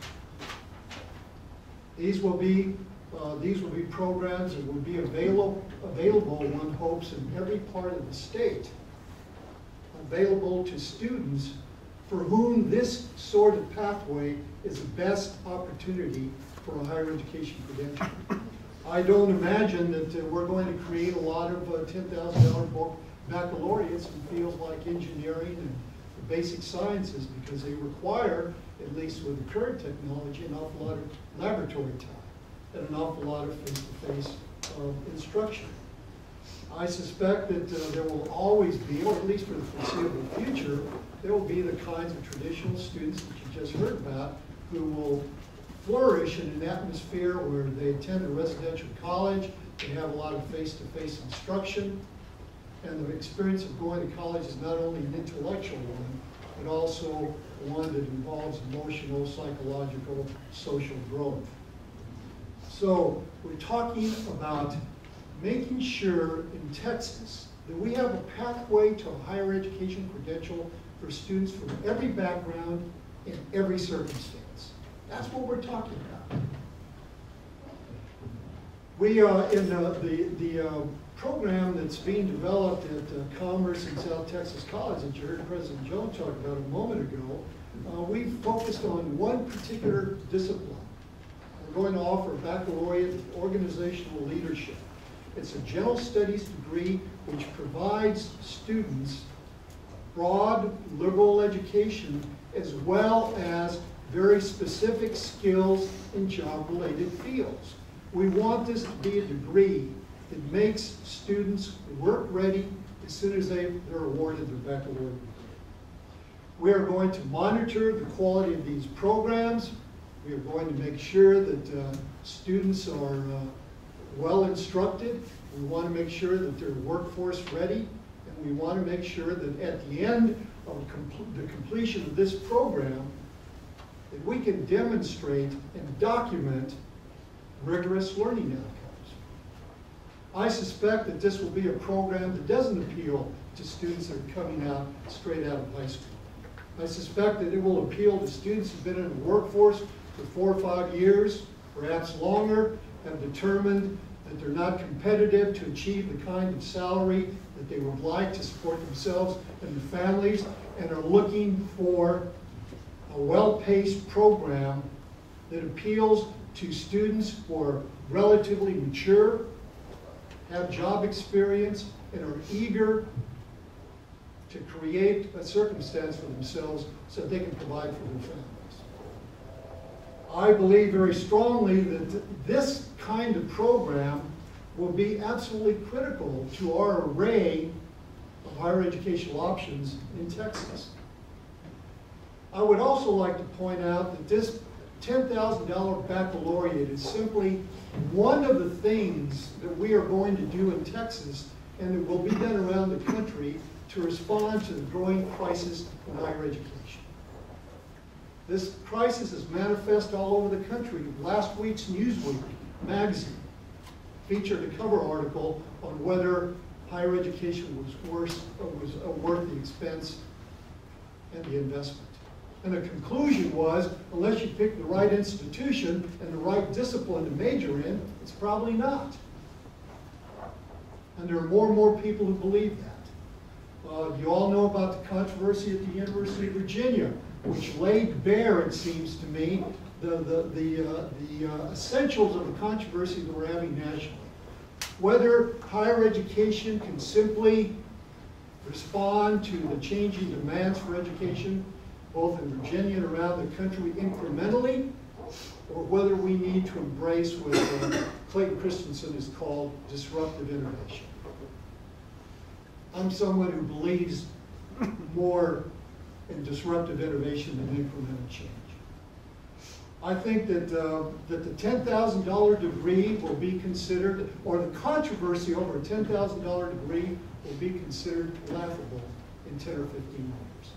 These will be, uh, these will be programs that will be available, available, one hopes, in every part of the state, available to students for whom this sort of pathway is the best opportunity for a higher education credential. I don't imagine that uh, we're going to create a lot of uh, $10,000 baccalaureates in fields like engineering and basic sciences because they require, at least with the current technology, an awful lot of laboratory time and an awful lot of face-to-face uh, instruction. I suspect that uh, there will always be, or at least for the foreseeable future, there will be the kinds of traditional students that you just heard about who will flourish in an atmosphere where they attend a residential college, they have a lot of face-to-face instruction, and the experience of going to college is not only an intellectual one, but also one that involves emotional, psychological, social growth. So we're talking about making sure in Texas that we have a pathway to a higher education credential for students from every background in every circumstance. That's what we're talking about. We, uh, in the, the, the uh, program that's being developed at uh, Commerce and South Texas College that you heard President Jones talk about a moment ago, uh, we focused on one particular discipline. We're going to offer a baccalaureate organizational leadership. It's a general studies degree which provides students broad liberal education as well as very specific skills in job-related fields. We want this to be a degree that makes students work-ready as soon as they, they're awarded their baccalaureate. We are going to monitor the quality of these programs. We are going to make sure that uh, students are uh, well instructed. We want to make sure that they're workforce ready. And we want to make sure that at the end of the completion of this program, that we can demonstrate and document rigorous learning outcomes. I suspect that this will be a program that doesn't appeal to students that are coming out straight out of high school. I suspect that it will appeal to students who've been in the workforce for four or five years, perhaps longer, have determined that they're not competitive to achieve the kind of salary that they would like to support themselves and their families, and are looking for a well-paced program that appeals to students who are relatively mature, have job experience, and are eager to create a circumstance for themselves so they can provide for their families. I believe very strongly that this kind of program will be absolutely critical to our array of higher educational options in Texas. I would also like to point out that this $10,000 baccalaureate is simply one of the things that we are going to do in Texas and that will be done around the country to respond to the growing crisis in higher education. This crisis is manifest all over the country. Last week's Newsweek magazine featured a cover article on whether higher education was worse, was uh, worth the expense and the investment. And the conclusion was, unless you pick the right institution and the right discipline to major in, it's probably not. And there are more and more people who believe that. Uh, you all know about the controversy at the University of Virginia, which laid bare, it seems to me, the, the, the, uh, the uh, essentials of the controversy that we're having nationally. Whether higher education can simply respond to the changing demands for education, both in Virginia and around the country incrementally, or whether we need to embrace what uh, Clayton Christensen has called disruptive innovation. I'm someone who believes more in disruptive innovation and incremental change. I think that, uh, that the $10,000 degree will be considered, or the controversy over a $10,000 degree will be considered laughable in 10 or 15 years.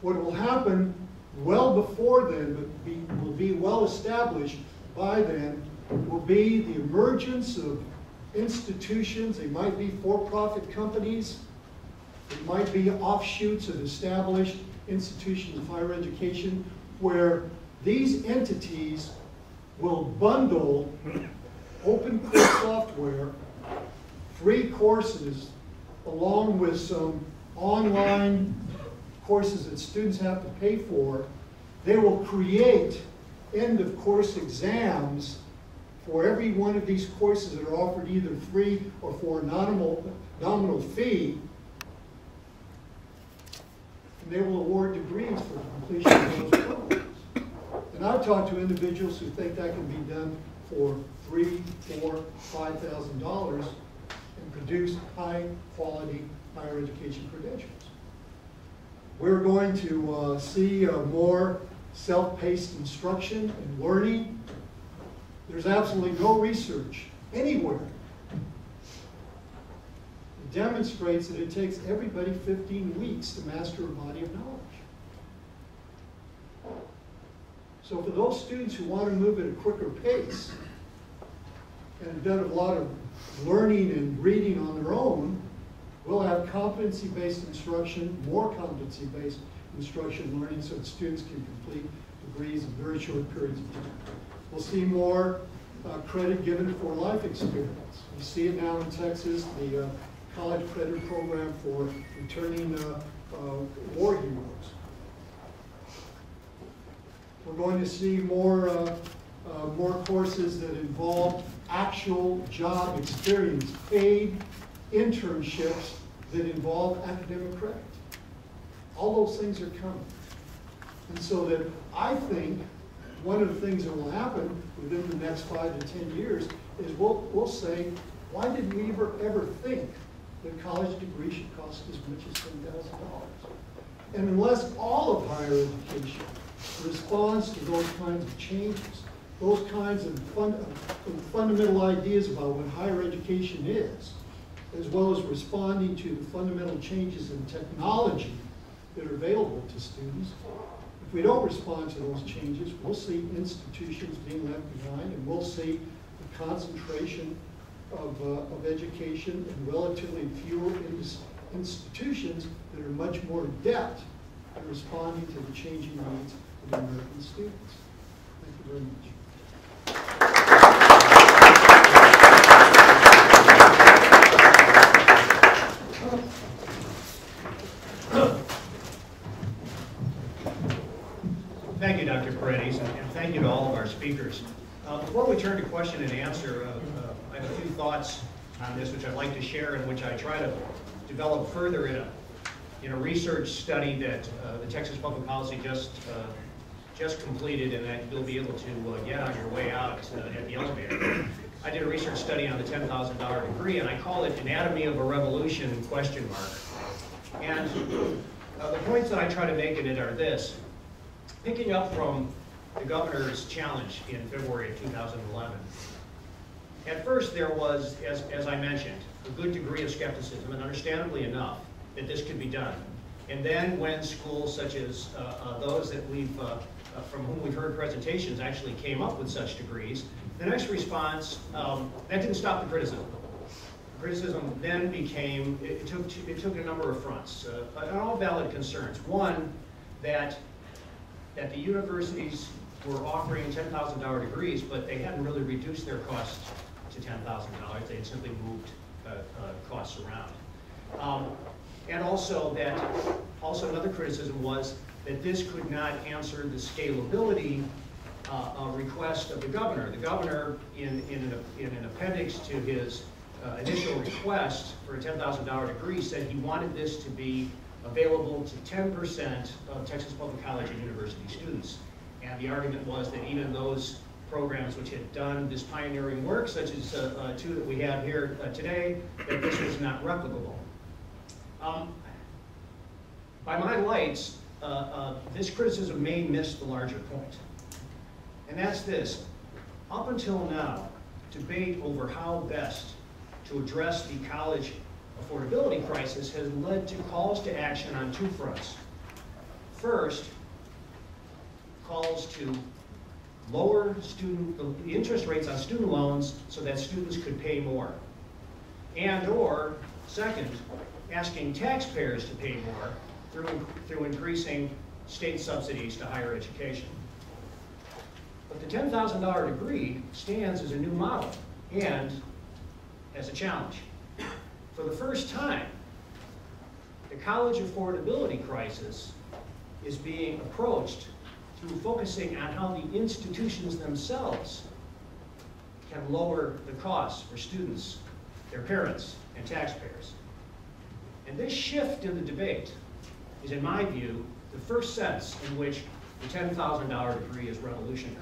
What will happen well before then, but be, will be well established by then, will be the emergence of institutions, they might be for-profit companies, it might be offshoots of established institutions of higher education where these entities will bundle open course software, free courses, along with some online courses that students have to pay for. They will create end of course exams for every one of these courses that are offered either free or for a nominal, nominal fee and they will award degrees for completion of those programs. And I've talked to individuals who think that can be done for three, four, five thousand dollars and produce high-quality higher education credentials. We're going to uh, see uh, more self-paced instruction and learning. There's absolutely no research anywhere demonstrates that it takes everybody 15 weeks to master a body of knowledge. So for those students who want to move at a quicker pace and have done a lot of learning and reading on their own, we'll have competency-based instruction, more competency-based instruction learning so that students can complete degrees in very short periods of time. We'll see more uh, credit given for life experience. You see it now in Texas, the uh, college credit program for returning uh, uh, war heroes. We're going to see more, uh, uh, more courses that involve actual job experience, paid internships that involve academic credit. All those things are coming. And so that I think one of the things that will happen within the next five to 10 years is we'll, we'll say, why did we ever, ever think the college degree should cost as much as ten thousand dollars. And unless all of higher education responds to those kinds of changes, those kinds of, fun, of fundamental ideas about what higher education is, as well as responding to the fundamental changes in technology that are available to students, if we don't respond to those changes, we'll see institutions being left behind and we'll see the concentration of, uh, of education and relatively fewer institutions that are much more adept at responding to the changing needs of American students. Thank you very much. Thank you, Dr. Paredes, and and thank you to all of our speakers. Uh, Before we turn to question and answer, uh, uh, I have a few thoughts on this which I'd like to share and which I try to develop further in a, in a research study that uh, the Texas Public Policy just uh, just completed and that you'll be able to uh, get on your way out uh, at the elevator. I did a research study on the $10,000 degree, and I call it Anatomy of a Revolution question mark. And uh, the points that I try to make in it are this. Picking up from the governor's challenge in February of 2011, at first, there was, as, as I mentioned, a good degree of skepticism, and understandably enough, that this could be done. And then when schools such as uh, uh, those that we've, uh, uh, from whom we've heard presentations actually came up with such degrees, the next response, um, that didn't stop the criticism. Criticism then became, it took, it took a number of fronts, uh, and all valid concerns. One, that, that the universities were offering $10,000 degrees, but they hadn't really reduced their costs to $10,000. They had simply moved uh, uh, costs around. Um, and also that, also another criticism was that this could not answer the scalability uh, uh, request of the governor. The governor, in, in, an, in an appendix to his uh, initial request for a $10,000 degree, said he wanted this to be available to 10% of Texas public college and university students. And the argument was that even those programs which had done this pioneering work, such as uh, uh, two that we have here uh, today, that this was not replicable. Um, by my lights, uh, this criticism may miss the larger point. And that's this. Up until now, debate over how best to address the college affordability crisis has led to calls to action on two fronts. First, calls to lower student, uh, the interest rates on student loans so that students could pay more. And or, second, asking taxpayers to pay more through, through increasing state subsidies to higher education. But the $10,000 degree stands as a new model and as a challenge. For the first time, the college affordability crisis is being approached through focusing on how the institutions themselves can lower the costs for students, their parents, and taxpayers. And this shift in the debate is, in my view, the first sense in which the $10,000 degree is revolutionary.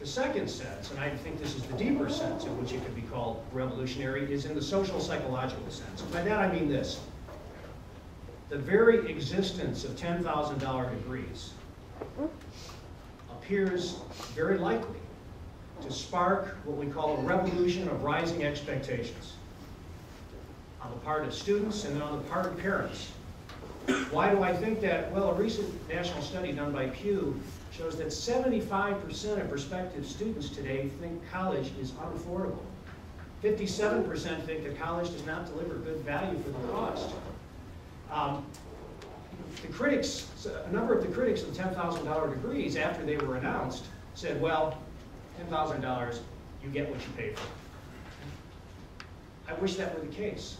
The second sense, and I think this is the deeper sense in which it could be called revolutionary, is in the social psychological sense. By that I mean this. The very existence of $10,000 degrees appears very likely to spark what we call a revolution of rising expectations on the part of students and on the part of parents. Why do I think that? Well, a recent national study done by Pew shows that 75% of prospective students today think college is unaffordable. 57% think that college does not deliver good value for the cost. Um, the critics, a number of the critics of the $10,000 degrees, after they were announced, said, well, $10,000, you get what you pay for. I wish that were the case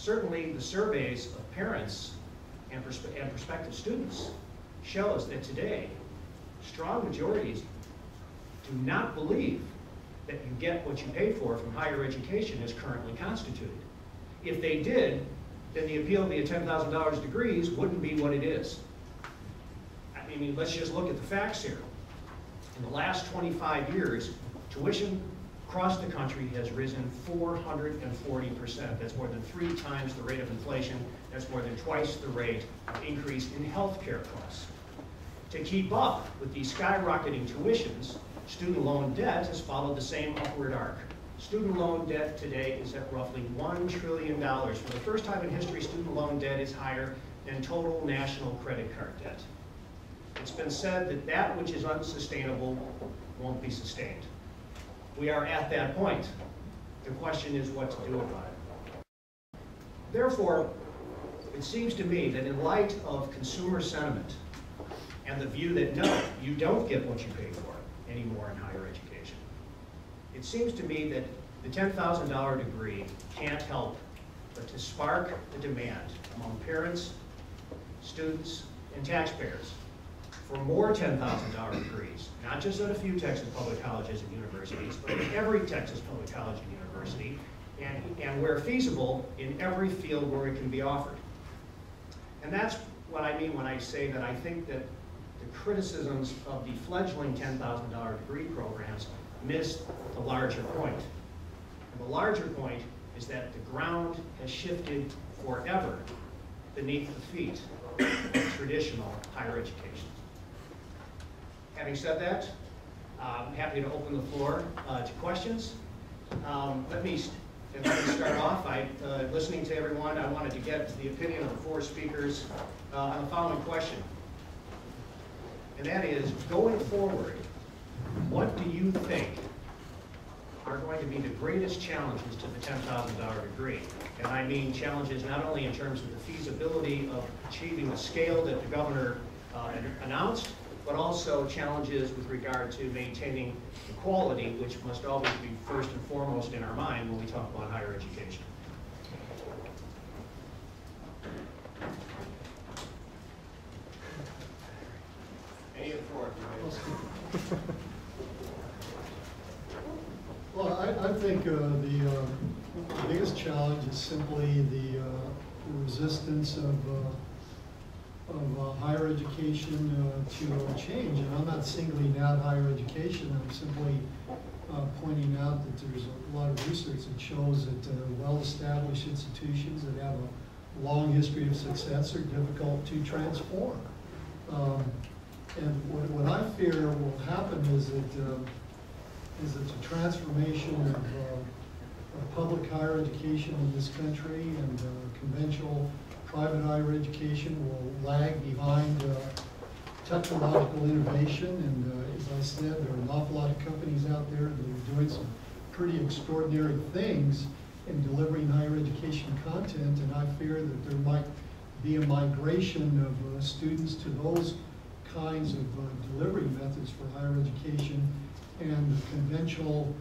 certainly the surveys of parents and, persp and prospective students shows that today, strong majorities do not believe that you get what you pay for from higher education as currently constituted. If they did, then the appeal via $10,000 degrees wouldn't be what it is. I mean, let's just look at the facts here. In the last 25 years, tuition across the country has risen 440%. That's more than three times the rate of inflation. That's more than twice the rate of increase in healthcare costs. To keep up with these skyrocketing tuitions, student loan debt has followed the same upward arc. Student loan debt today is at roughly $1 trillion. For the first time in history, student loan debt is higher than total national credit card debt. It's been said that that which is unsustainable won't be sustained we are at that point. The question is what to do about it. Therefore, it seems to me that in light of consumer sentiment and the view that no, you don't get what you pay for anymore in higher it seems to me that the $10,000 degree can't help but to spark the demand among parents, students, and taxpayers for more $10,000 degrees, not just at a few Texas public colleges and universities, but in every Texas public college and university, and, and where feasible, in every field where it can be offered. And that's what I mean when I say that I think that the criticisms of the fledgling ten thousand dollar degree programs missed the larger point. And the larger point is that the ground has shifted forever beneath the feet of traditional higher education. Having said that, uh, I'm happy to open the floor uh, to questions. Um, Let me, st- let me start off, I, uh, listening to everyone, I wanted to get the opinion of the four speakers uh, on the following question. And that is, going forward, what do you think are going to be the greatest challenges to the ten thousand dollar degree? And I mean challenges not only in terms of the feasibility of achieving the scale that the governor uh, announced, but also challenges with regard to maintaining the quality, which must always be first and foremost in our mind when we talk about higher education. Any of the four of you? Well, I, I think uh, the uh, biggest challenge is simply the uh, resistance of, uh, of uh, higher education uh, to change. And I'm not singling out higher education, I'm simply pointing out that there's a lot of research that shows that well-established institutions that have a long history of success are difficult to transform. Um, And what, what I fear will happen is that um, is that the transformation of, uh, of public higher education in this country and uh, conventional private higher education will lag behind uh, technological innovation. And uh, as I said, there are an awful lot of companies out there that are doing some pretty extraordinary things in delivering higher education content. And I fear that there might be a migration of uh, students to those kinds of uh, delivery methods for higher education and the conventional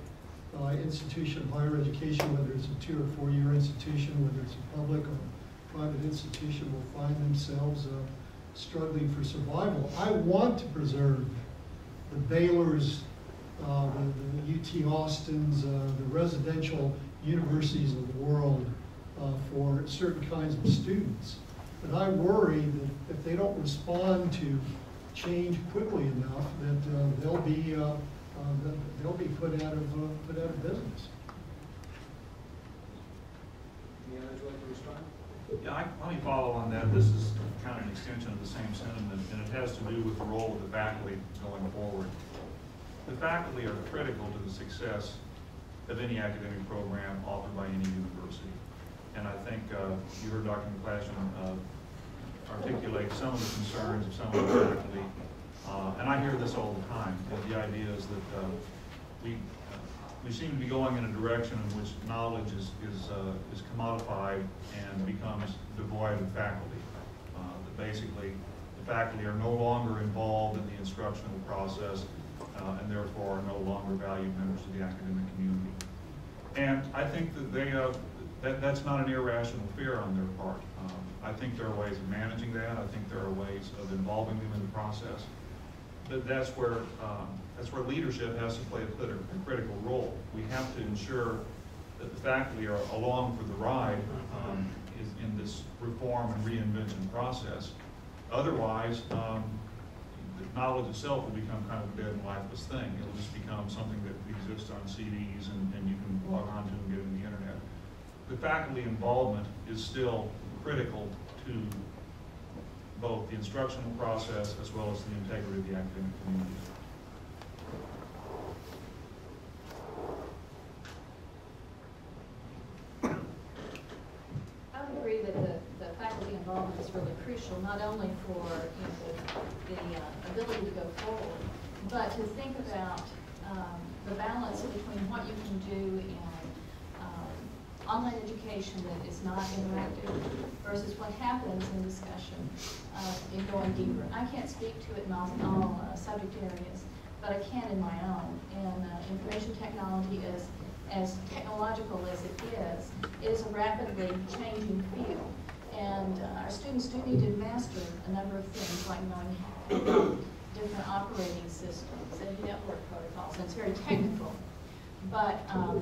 uh, institution of higher education, whether it's a two or four-year institution, whether it's a public or private institution, will find themselves uh, struggling for survival. I want to preserve the Baylor's, uh, the, the UT Austins, uh, the residential universities of the world uh, for certain kinds of students. But I worry that if they don't respond to change quickly enough, that uh, they'll be uh, they'll be put out of uh, put out of business. Any others like to respond? Yeah, I, let me follow on that. This is kind of an extension of the same sentiment, and it has to do with the role of the faculty going forward. The faculty are critical to the success of any academic program offered by any university. And I think uh, you heard Dr. McClatchin uh, articulate some of the concerns of some of the faculty. Uh, and I hear this all the time. And the idea is that uh, we we seem to be going in a direction in which knowledge is, is, uh, is commodified and becomes devoid of faculty. Uh, that basically, the faculty are no longer involved in the instructional process uh, and therefore are no longer valued members of the academic community. And I think that they, uh, that, that's not an irrational fear on their part. Um, I think there are ways of managing that. I think there are ways of involving them in the process. But that's where, um, that's where leadership has to play a, critical role. We have to ensure that the faculty are along for the ride um, in this reform and reinvention process. Otherwise, um, the knowledge itself will become kind of a dead and lifeless thing. It'll just become something that exists on CDs and, and you can log on to and get in the internet. The faculty involvement is still critical to both the instructional process as well as the integrity of the academic community. I would agree that the, faculty involvement is really crucial, not only for, you know, the, the uh, ability to go forward, but to think about, um, the balance between what you can do online education that is not interactive versus what happens in discussion, uh, in going deeper. I can't speak to it in all, all uh, subject areas, but I can in my own. And, uh, information technology is, as technological as it is, it is a rapidly changing field. And uh, our students do need to master a number of things, like knowing different operating systems and network protocols, and it's very technical. But um,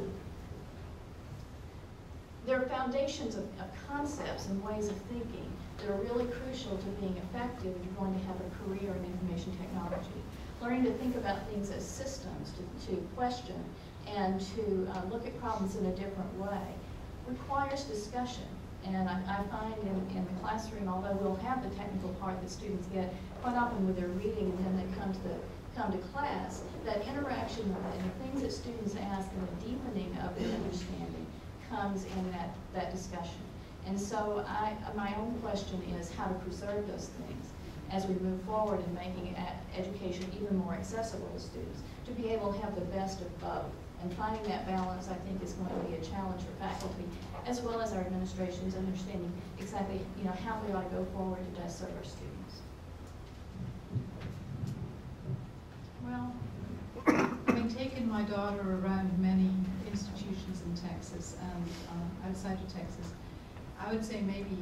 there are foundations of, of concepts and ways of thinking that are really crucial to being effective if you're going to have a career in information technology. Learning to think about things as systems, to, to question, and to uh, look at problems in a different way requires discussion. And I, I find in, in the classroom, although we'll have the technical part that students get quite often with their reading and then they come to the come to class, that interaction and the things that students ask and the deepening of their understanding comes in that, that discussion. And so I, my own question is how to preserve those things as we move forward in making education even more accessible to students, to be able to have the best of both. And finding that balance, I think, is going to be a challenge for faculty, as well as our administrations, understanding exactly, you know, how we ought to go forward to best serve our students. Well, having taken my daughter around many Texas and uh, outside of Texas, I would say maybe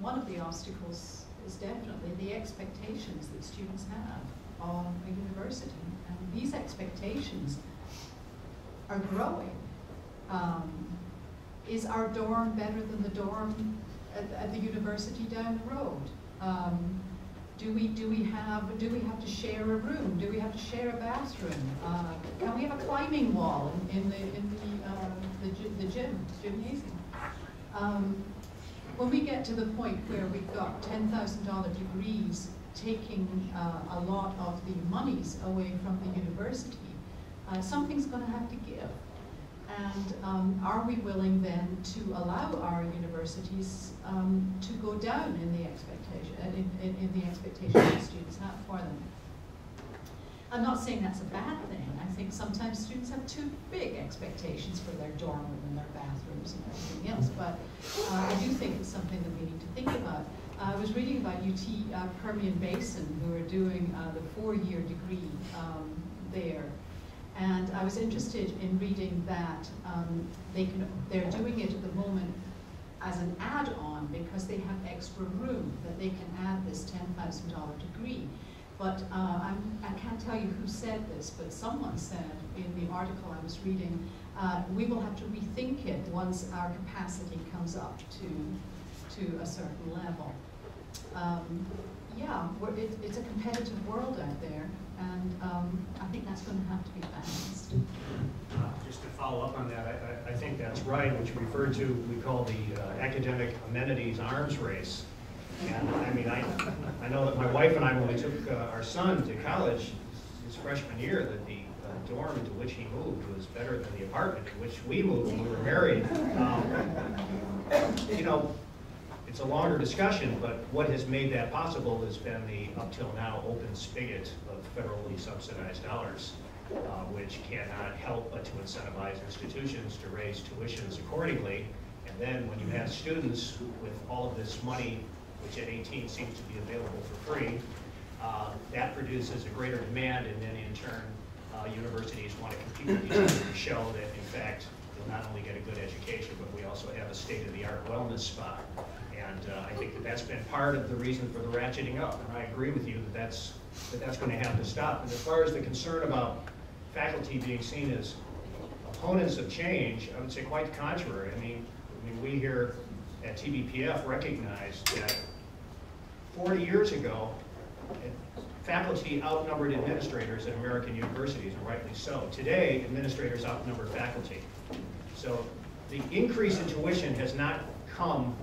one of the obstacles is definitely the expectations that students have on a university. And these expectations are growing. Um, is our dorm better than the dorm at, at the university down the road? Um, do we, do we have, do we have to share a room? Do we have to share a bathroom? Uh, can we have a climbing wall in, in the, in the, the, the gym, gymnasium? Um, when we get to the point where we've got ten thousand dollar degrees taking uh, a lot of the monies away from the university, uh, something's going to have to give. And um, are we willing then to allow our universities um, to go down in the expectation, in, in, in the expectation that students have for them? I'm not saying that's a bad thing. I think sometimes students have too big expectations for their dorm room and their bathrooms and everything else. But uh, I do think it's something that we need to think about. I was reading about UT uh, Permian Basin, who are doing uh, the four-year degree um, there. And I was interested in reading that um, they can, they're doing it at the moment as an add-on because they have extra room that they can add this $10,000 degree. But uh, I'm, I can't tell you who said this, but someone said in the article I was reading, uh, we will have to rethink it once our capacity comes up to, to a certain level. Um, yeah, it, it's a competitive world out there, and um, I think that's going to have to be balanced. Uh, Just to follow up on that, I, I- I think that's right, you referred to, we call the uh, academic amenities arms race. And I mean, I, I know that my wife and I, when we took uh, our son to college, his freshman year, that the uh, dorm into which he moved was better than the apartment in which we moved when we were married. Um, You know, it's a longer discussion, but what has made that possible has been the, up till now, open spigot of federally subsidized dollars, uh, which cannot help but to incentivize institutions to raise tuitions accordingly. And then when you have students with all of this money, at 18 seems to be available for free, uh, that produces a greater demand, and then in turn, uh, universities want to compete with each other to show that, in fact, you'll not only get a good education, but we also have a state-of-the-art wellness spa. And uh, I think that that's been part of the reason for the ratcheting up, and I agree with you that that's, that that's going to have to stop. And as far as the concern about faculty being seen as opponents of change, I would say quite the contrary. I mean, I mean, we here at TPPF recognize that 40 years ago, faculty outnumbered administrators at American universities, and rightly so. Today, administrators outnumber faculty. So the increase in tuition has not come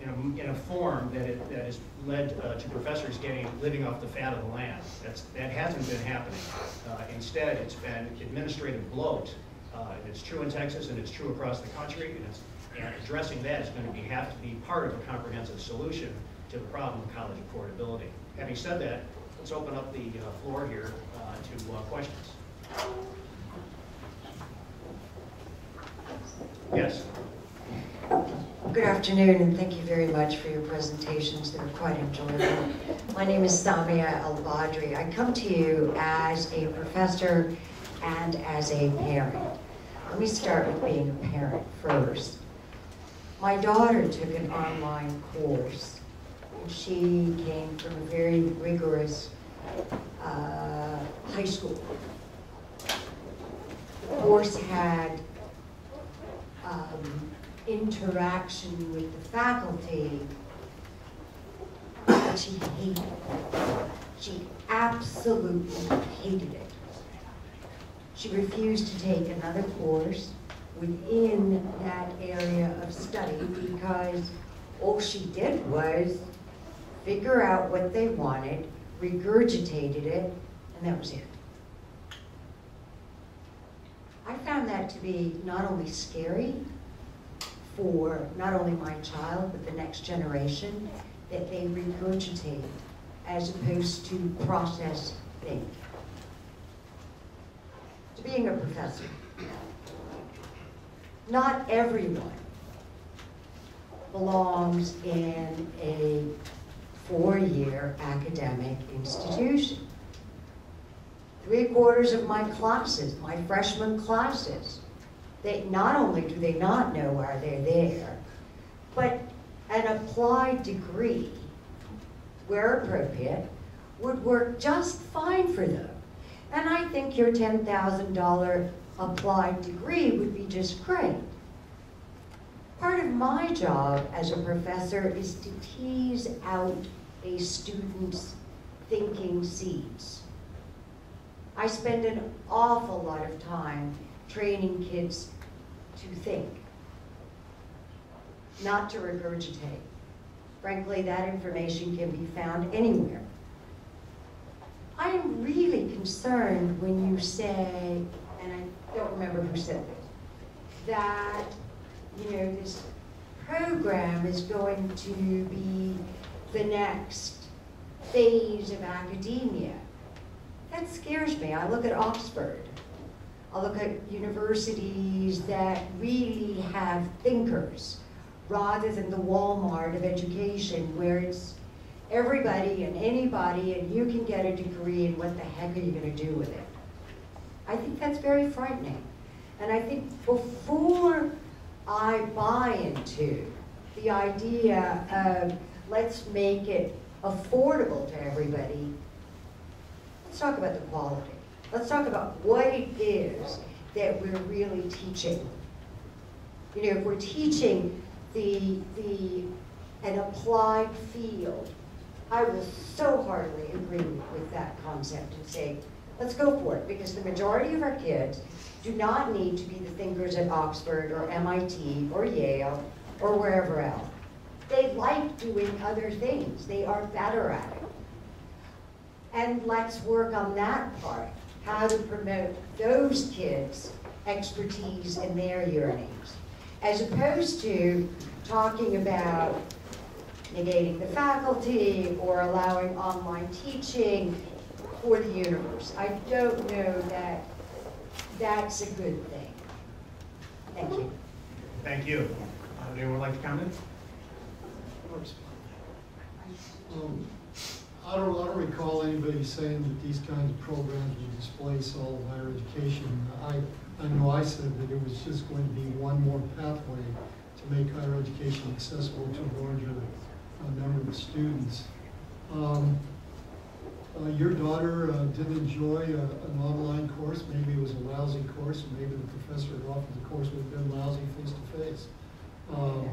in a, in a form that it, that has led uh, to professors getting, living off the fat of the land. That's, that hasn't been happening. Uh, instead, it's been administrative bloat. Uh, it's true in Texas and it's true across the country, and and addressing that is going to be, have to be part of a comprehensive solution to the problem of college affordability. Having said that, let's open up the uh, floor here uh, to uh, questions. Yes? Good afternoon, and thank you very much for your presentations. They were quite enjoyable. My name is Samia El-Badri. I come to you as a professor and as a parent. Let me start with being a parent first. My daughter took an online course, she came from a very rigorous uh, high school. Course had um, interaction with the faculty, but she hated it. She absolutely hated it. She refused to take another course within that area of study because all she did was figure out what they wanted, regurgitated it, and that was it. I found that to be not only scary for not only my child, but the next generation, that they regurgitate as opposed to process think. To being a professor, not everyone belongs in a four-year academic institution. Three quarters of my classes, my freshman classes, they, not only do they not know why they're there, but an applied degree, where appropriate, would work just fine for them. And I think your $10,000 applied degree would be just great. Part of my job as a professor is to tease out a student's thinking seeds. I spend an awful lot of time training kids to think, not to regurgitate. Frankly, that information can be found anywhere. I am really concerned when you say, and I don't remember who said this, that, you know, this program is going to be the next phase of academia. That scares me. I look at Oxford. I look at universities that really have thinkers rather than the Walmart of education where it's everybody and anybody and you can get a degree and what the heck are you going to do with it? I think that's very frightening. And I think before I buy into the idea of let's make it affordable to everybody, let's talk about the quality. Let's talk about what it is that we're really teaching. You know, if we're teaching the, the, an applied field, I will so heartily agree with that concept and say, let's go for it, because the majority of our kids do not need to be the thinkers at Oxford or MIT or Yale or wherever else. They like doing other things. They are better at it. And let's work on that part, how to promote those kids' expertise and their yearnings, as opposed to talking about negating the faculty or allowing online teaching for the universe. I don't know that that's a good thing. Thank you. Thank you. Uh, Anyone like to comment? Um, I don't, I don't recall anybody saying that these kinds of programs would displace all of higher education. I, I know I said that it was just going to be one more pathway to make higher education accessible to a larger uh, number of students. Um, uh, your daughter uh, did enjoy a, an online course. Maybe it was a lousy course, maybe the professor who offered the course would have been lousy face to face. Um,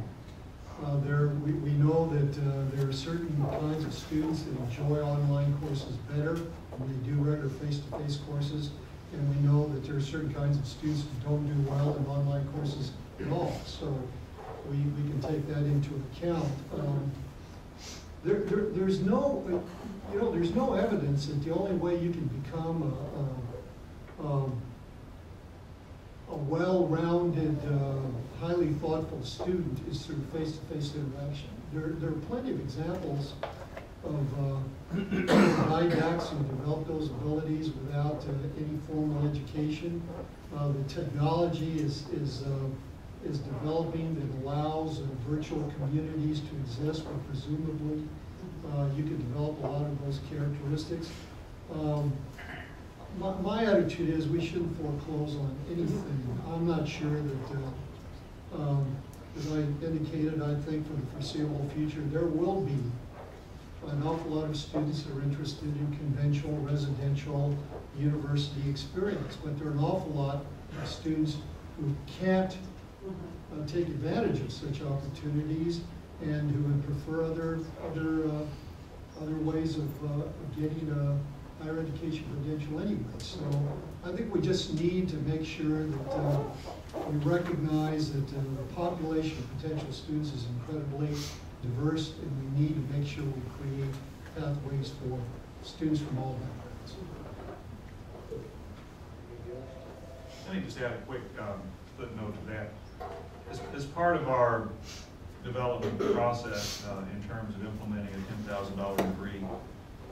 uh, there, we, we know that uh, there are certain kinds of students that enjoy online courses better than they do regular face-to-face courses. And we know that there are certain kinds of students who don't do well in online courses at all. So we, we can take that into account. Um, there, there, there's no, you know, there's no evidence that the only way you can become a, a, um, a well-rounded, uh, highly thoughtful student is through face-to-face interaction. There, there are plenty of examples of uh, who develop those abilities without uh, any formal education. Uh, the technology is, is, uh, is developing that allows uh, virtual communities to exist where presumably uh, you can develop a lot of those characteristics. Um, my, my attitude is we shouldn't foreclose on anything. I'm not sure that, uh, um, as I indicated, I think for the foreseeable future, there will be an awful lot of students that are interested in conventional, residential, university experience, but there are an awful lot of students who can't uh, take advantage of such opportunities and who would prefer other, other, uh, other ways of, uh, of getting a higher education credential anyway. So I think we just need to make sure that, uh, we recognize that uh, the population of potential students is incredibly diverse, and we need to make sure we create pathways for students from all backgrounds. Let me just add a quick um, footnote to that. As, as part of our development process uh, in terms of implementing a ten thousand dollar degree,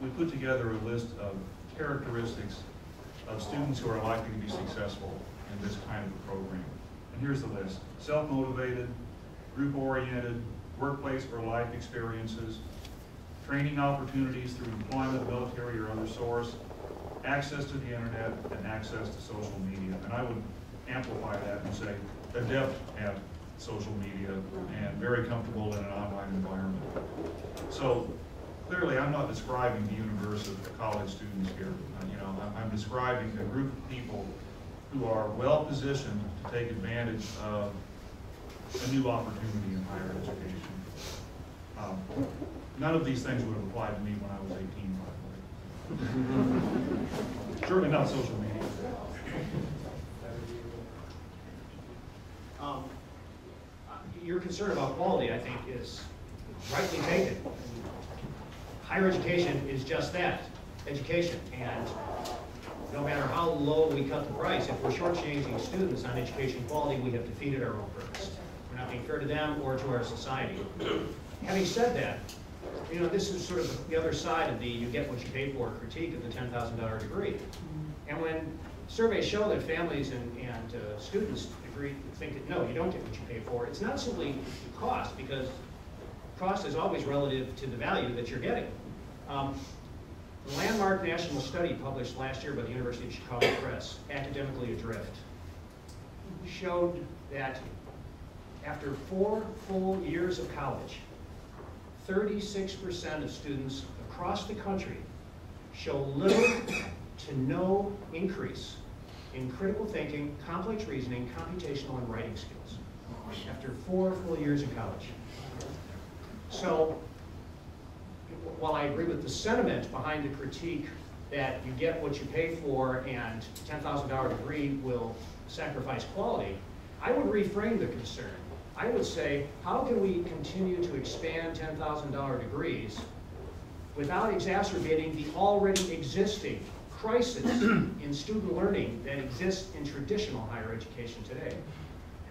we put together a list of characteristics of students who are likely to be successful in this kind of a program. And here's the list. Self-motivated, group-oriented, workplace or life experiences, training opportunities through employment, military, or other source, access to the internet, and access to social media. And I would amplify that and say adept at social media and very comfortable in an online environment. So clearly, I'm not describing the universe of college students here. Uh, You know, I'm, I'm describing a group of people who are well-positioned to take advantage of a new opportunity in higher education. Um, None of these things would have applied to me when I was eighteen, by the way. Surely not social media. Um, Your concern about quality, I think, is rightly taken. Higher education is just that, education. And no matter how low we cut the price, if we're shortchanging students on education quality, we have defeated our own purpose. We're not being fair to them or to our society. Having said that, you know, this is sort of the other side of the you get what you pay for critique of the ten thousand dollar degree. And when surveys show that families and, and uh, students agree, think that, no, you don't get what you pay for, it's not simply the cost, because cost is always relative to the value that you're getting. Um, The landmark national study published last year by the University of Chicago Press, Academically Adrift, showed that after four full years of college, thirty-six percent of students across the country show little to no increase in critical thinking, complex reasoning, computational, and writing skills after four full years of college. So, while I agree with the sentiment behind the critique that you get what you pay for and ten thousand dollar degree will sacrifice quality, I would reframe the concern. I would say, how can we continue to expand ten thousand dollar degrees without exacerbating the already existing crisis in student learning that exists in traditional higher education today?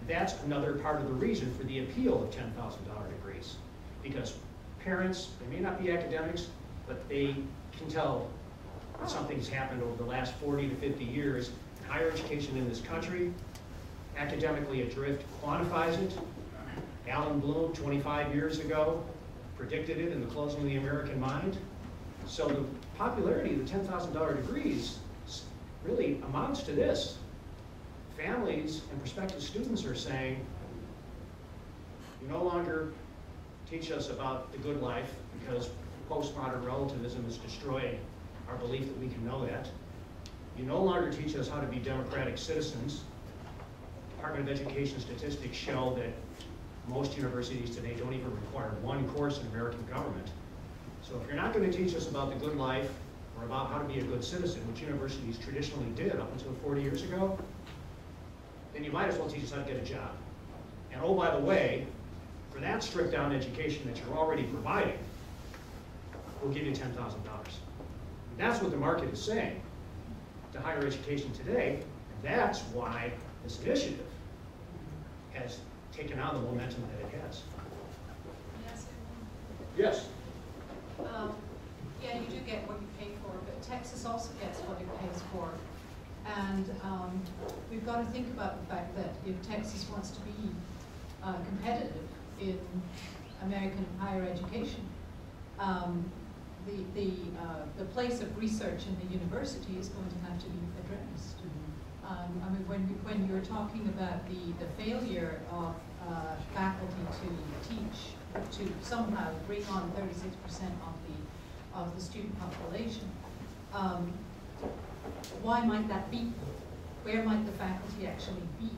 And that's another part of the reason for the appeal of ten thousand dollar degrees. Because parents, they may not be academics, but they can tell that something's happened over the last forty to fifty years in higher education in this country. Academically adrift quantifies it. Allan Bloom, twenty-five years ago, predicted it in the closing of the American mind. So the popularity of the ten thousand dollar degrees really amounts to this. Families and prospective students are saying, you're no longer teach us about the good life because postmodern relativism is destroying our belief that we can know that. You no longer teach us how to be democratic citizens. Department of Education statistics show that most universities today don't even require one course in American government. So if you're not going to teach us about the good life or about how to be a good citizen, which universities traditionally did up until 40 years ago, then you might as well teach us how to get a job. And oh, by the way, for that stripped down education that you're already providing, we'll give you $10,000. That's what the market is saying to higher education today. And that's why this initiative has taken on the momentum that it has. Yes? Um, Yeah, you do get what you pay for, but Texas also gets what it pays for. And um, we've got to think about the fact that if Texas wants to be uh, competitive in American higher education, um, the, the, uh, the place of research in the university is going to have to be addressed. Um, I mean, when, when you're talking about the, the failure of uh, faculty to teach, to somehow bring on thirty-six percent of the, of the student population, um, why might that be? Where might the faculty actually be?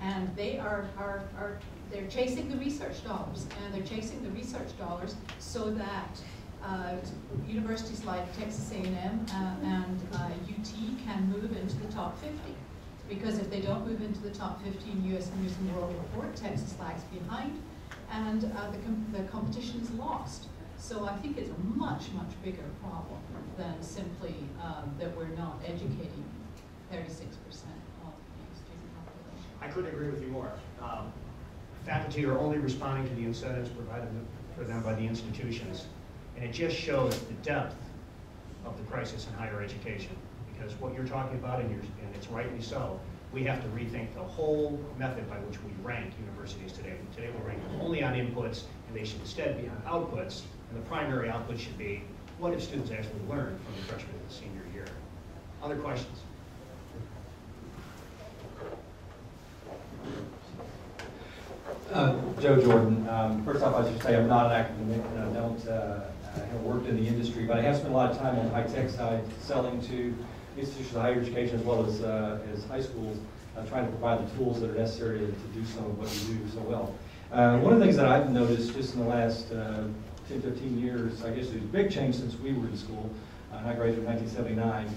And they are, are, are, they're chasing the research dollars, and they're chasing the research dollars so that uh, universities like Texas A&M uh, and uh, UT can move into the top 50. Because if they don't move into the top 50 in US News and World Report, Texas lags behind, and uh, the, com the competition is lost. So I think it's a much, much bigger problem than simply um, that we're not educating 36% of the student population. I couldn't agree with you more. Um, Faculty are only responding to the incentives provided for them by the institutions. And it just shows the depth of the crisis in higher education. Because what you're talking about, and, and it's rightly so, we have to rethink the whole method by which we rank universities today. Today we rank them only on inputs, and they should instead be on outputs. And the primary output should be, what have students actually learned from the freshman the senior year? Other questions? Uh, Joe Jordan. Um, First off, I should say I'm not an academic, and I don't, uh, I haven't worked in the industry, but I have spent a lot of time on the high-tech side, selling to institutions of higher education as well as, uh, as high schools, uh, trying to provide the tools that are necessary to do some of what you do so well. Uh, One of the things that I've noticed just in the last uh, 10, 15 years, I guess there's a big change since we were in school, I graduated in 1979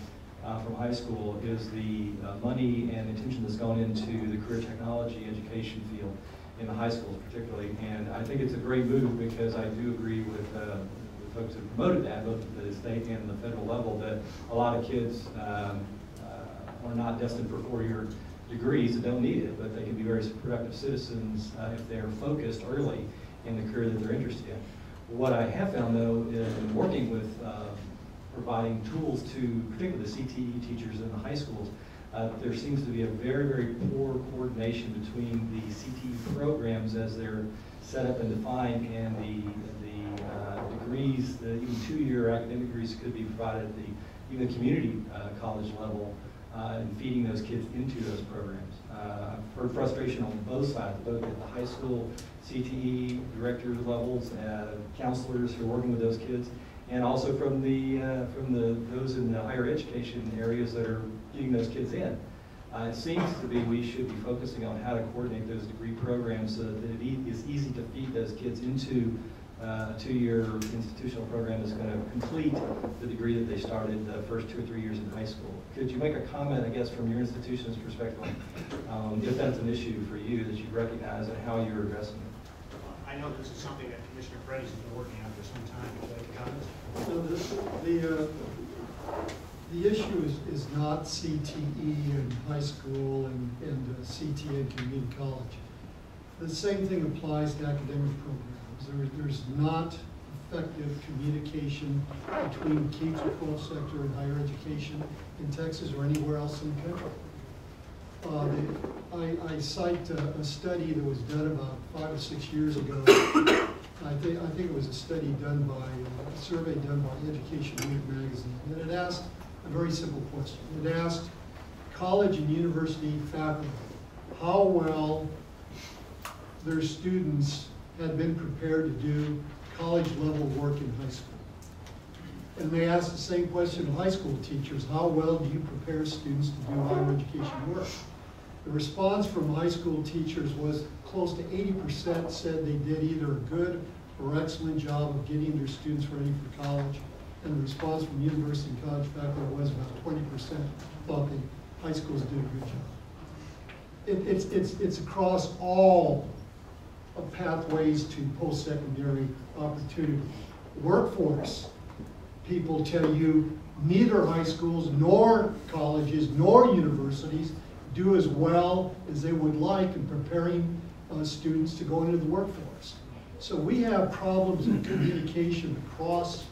uh, from high school, is the uh, money and attention that's gone into the career technology education field in the high schools particularly. And I think it's a great move because I do agree with uh, the folks that promoted that, both at the state and the federal level, that a lot of kids um, uh, are not destined for four-year degrees that don't need it, but they can be very productive citizens uh, if they're focused early in the career that they're interested in. What I have found though, is in working with uh, providing tools to particularly the CTE teachers in the high schools, uh, there seems to be a very, very poor coordination between the CTE programs as they're set up and defined and the, the uh, degrees, the even two-year academic degrees could be provided at the, even the community uh, college level uh, and feeding those kids into those programs. Uh, I've heard frustration on both sides, both at the high school CTE director levels, uh, counselors who are working with those kids, and also from the uh, from the those in the higher education areas that are getting those kids in. Uh, it seems to be we should be focusing on how to coordinate those degree programs so that it e is easy to feed those kids into uh, a two-year institutional program that's going to complete the degree that they started the first two or three years in high school. Could you make a comment, I guess, from your institution's perspective, um, if that's an issue for you that you recognize and how you're addressing it? I know this is something that Commissioner Paredes been working on for some time. Would you like to comment? So the, the, uh, the issue is, is not CTE in high school and, and uh, CTE in community college. The same thing applies to academic programs. There, there's not effective communication between K 12 sector and higher education in Texas or anywhere else in the country. Uh, the- I, I cite a, a study that was done about five or six years ago. I think, I think it was a study done by, uh, a survey done by Education Week magazine. And it asked a very simple question. It asked college and university faculty how well their students had been prepared to do college level work in high school. And they asked the same question of high school teachers, how well do you prepare students to do higher education work? The response from high school teachers was close to eighty percent said they did either a good or excellent job of getting their students ready for college. And the response from university and college faculty was about twenty percent thought the high schools did a good job. It, it's, it's, it's across all pathways to post-secondary opportunity. Workforce, people tell you neither high schools nor colleges nor universities do as well as they would like in preparing uh, students to go into the workforce. So we have problems in communication across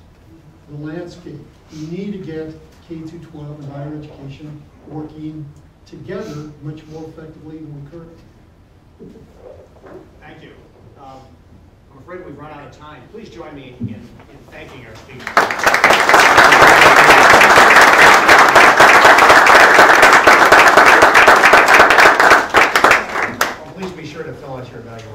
the landscape. We need to get K through 12 and higher education working together much more effectively than we currently. Thank you. Um, I'm afraid we've run out of time. Please join me in, in thanking our speakers. Please be sure to fill out your evaluation.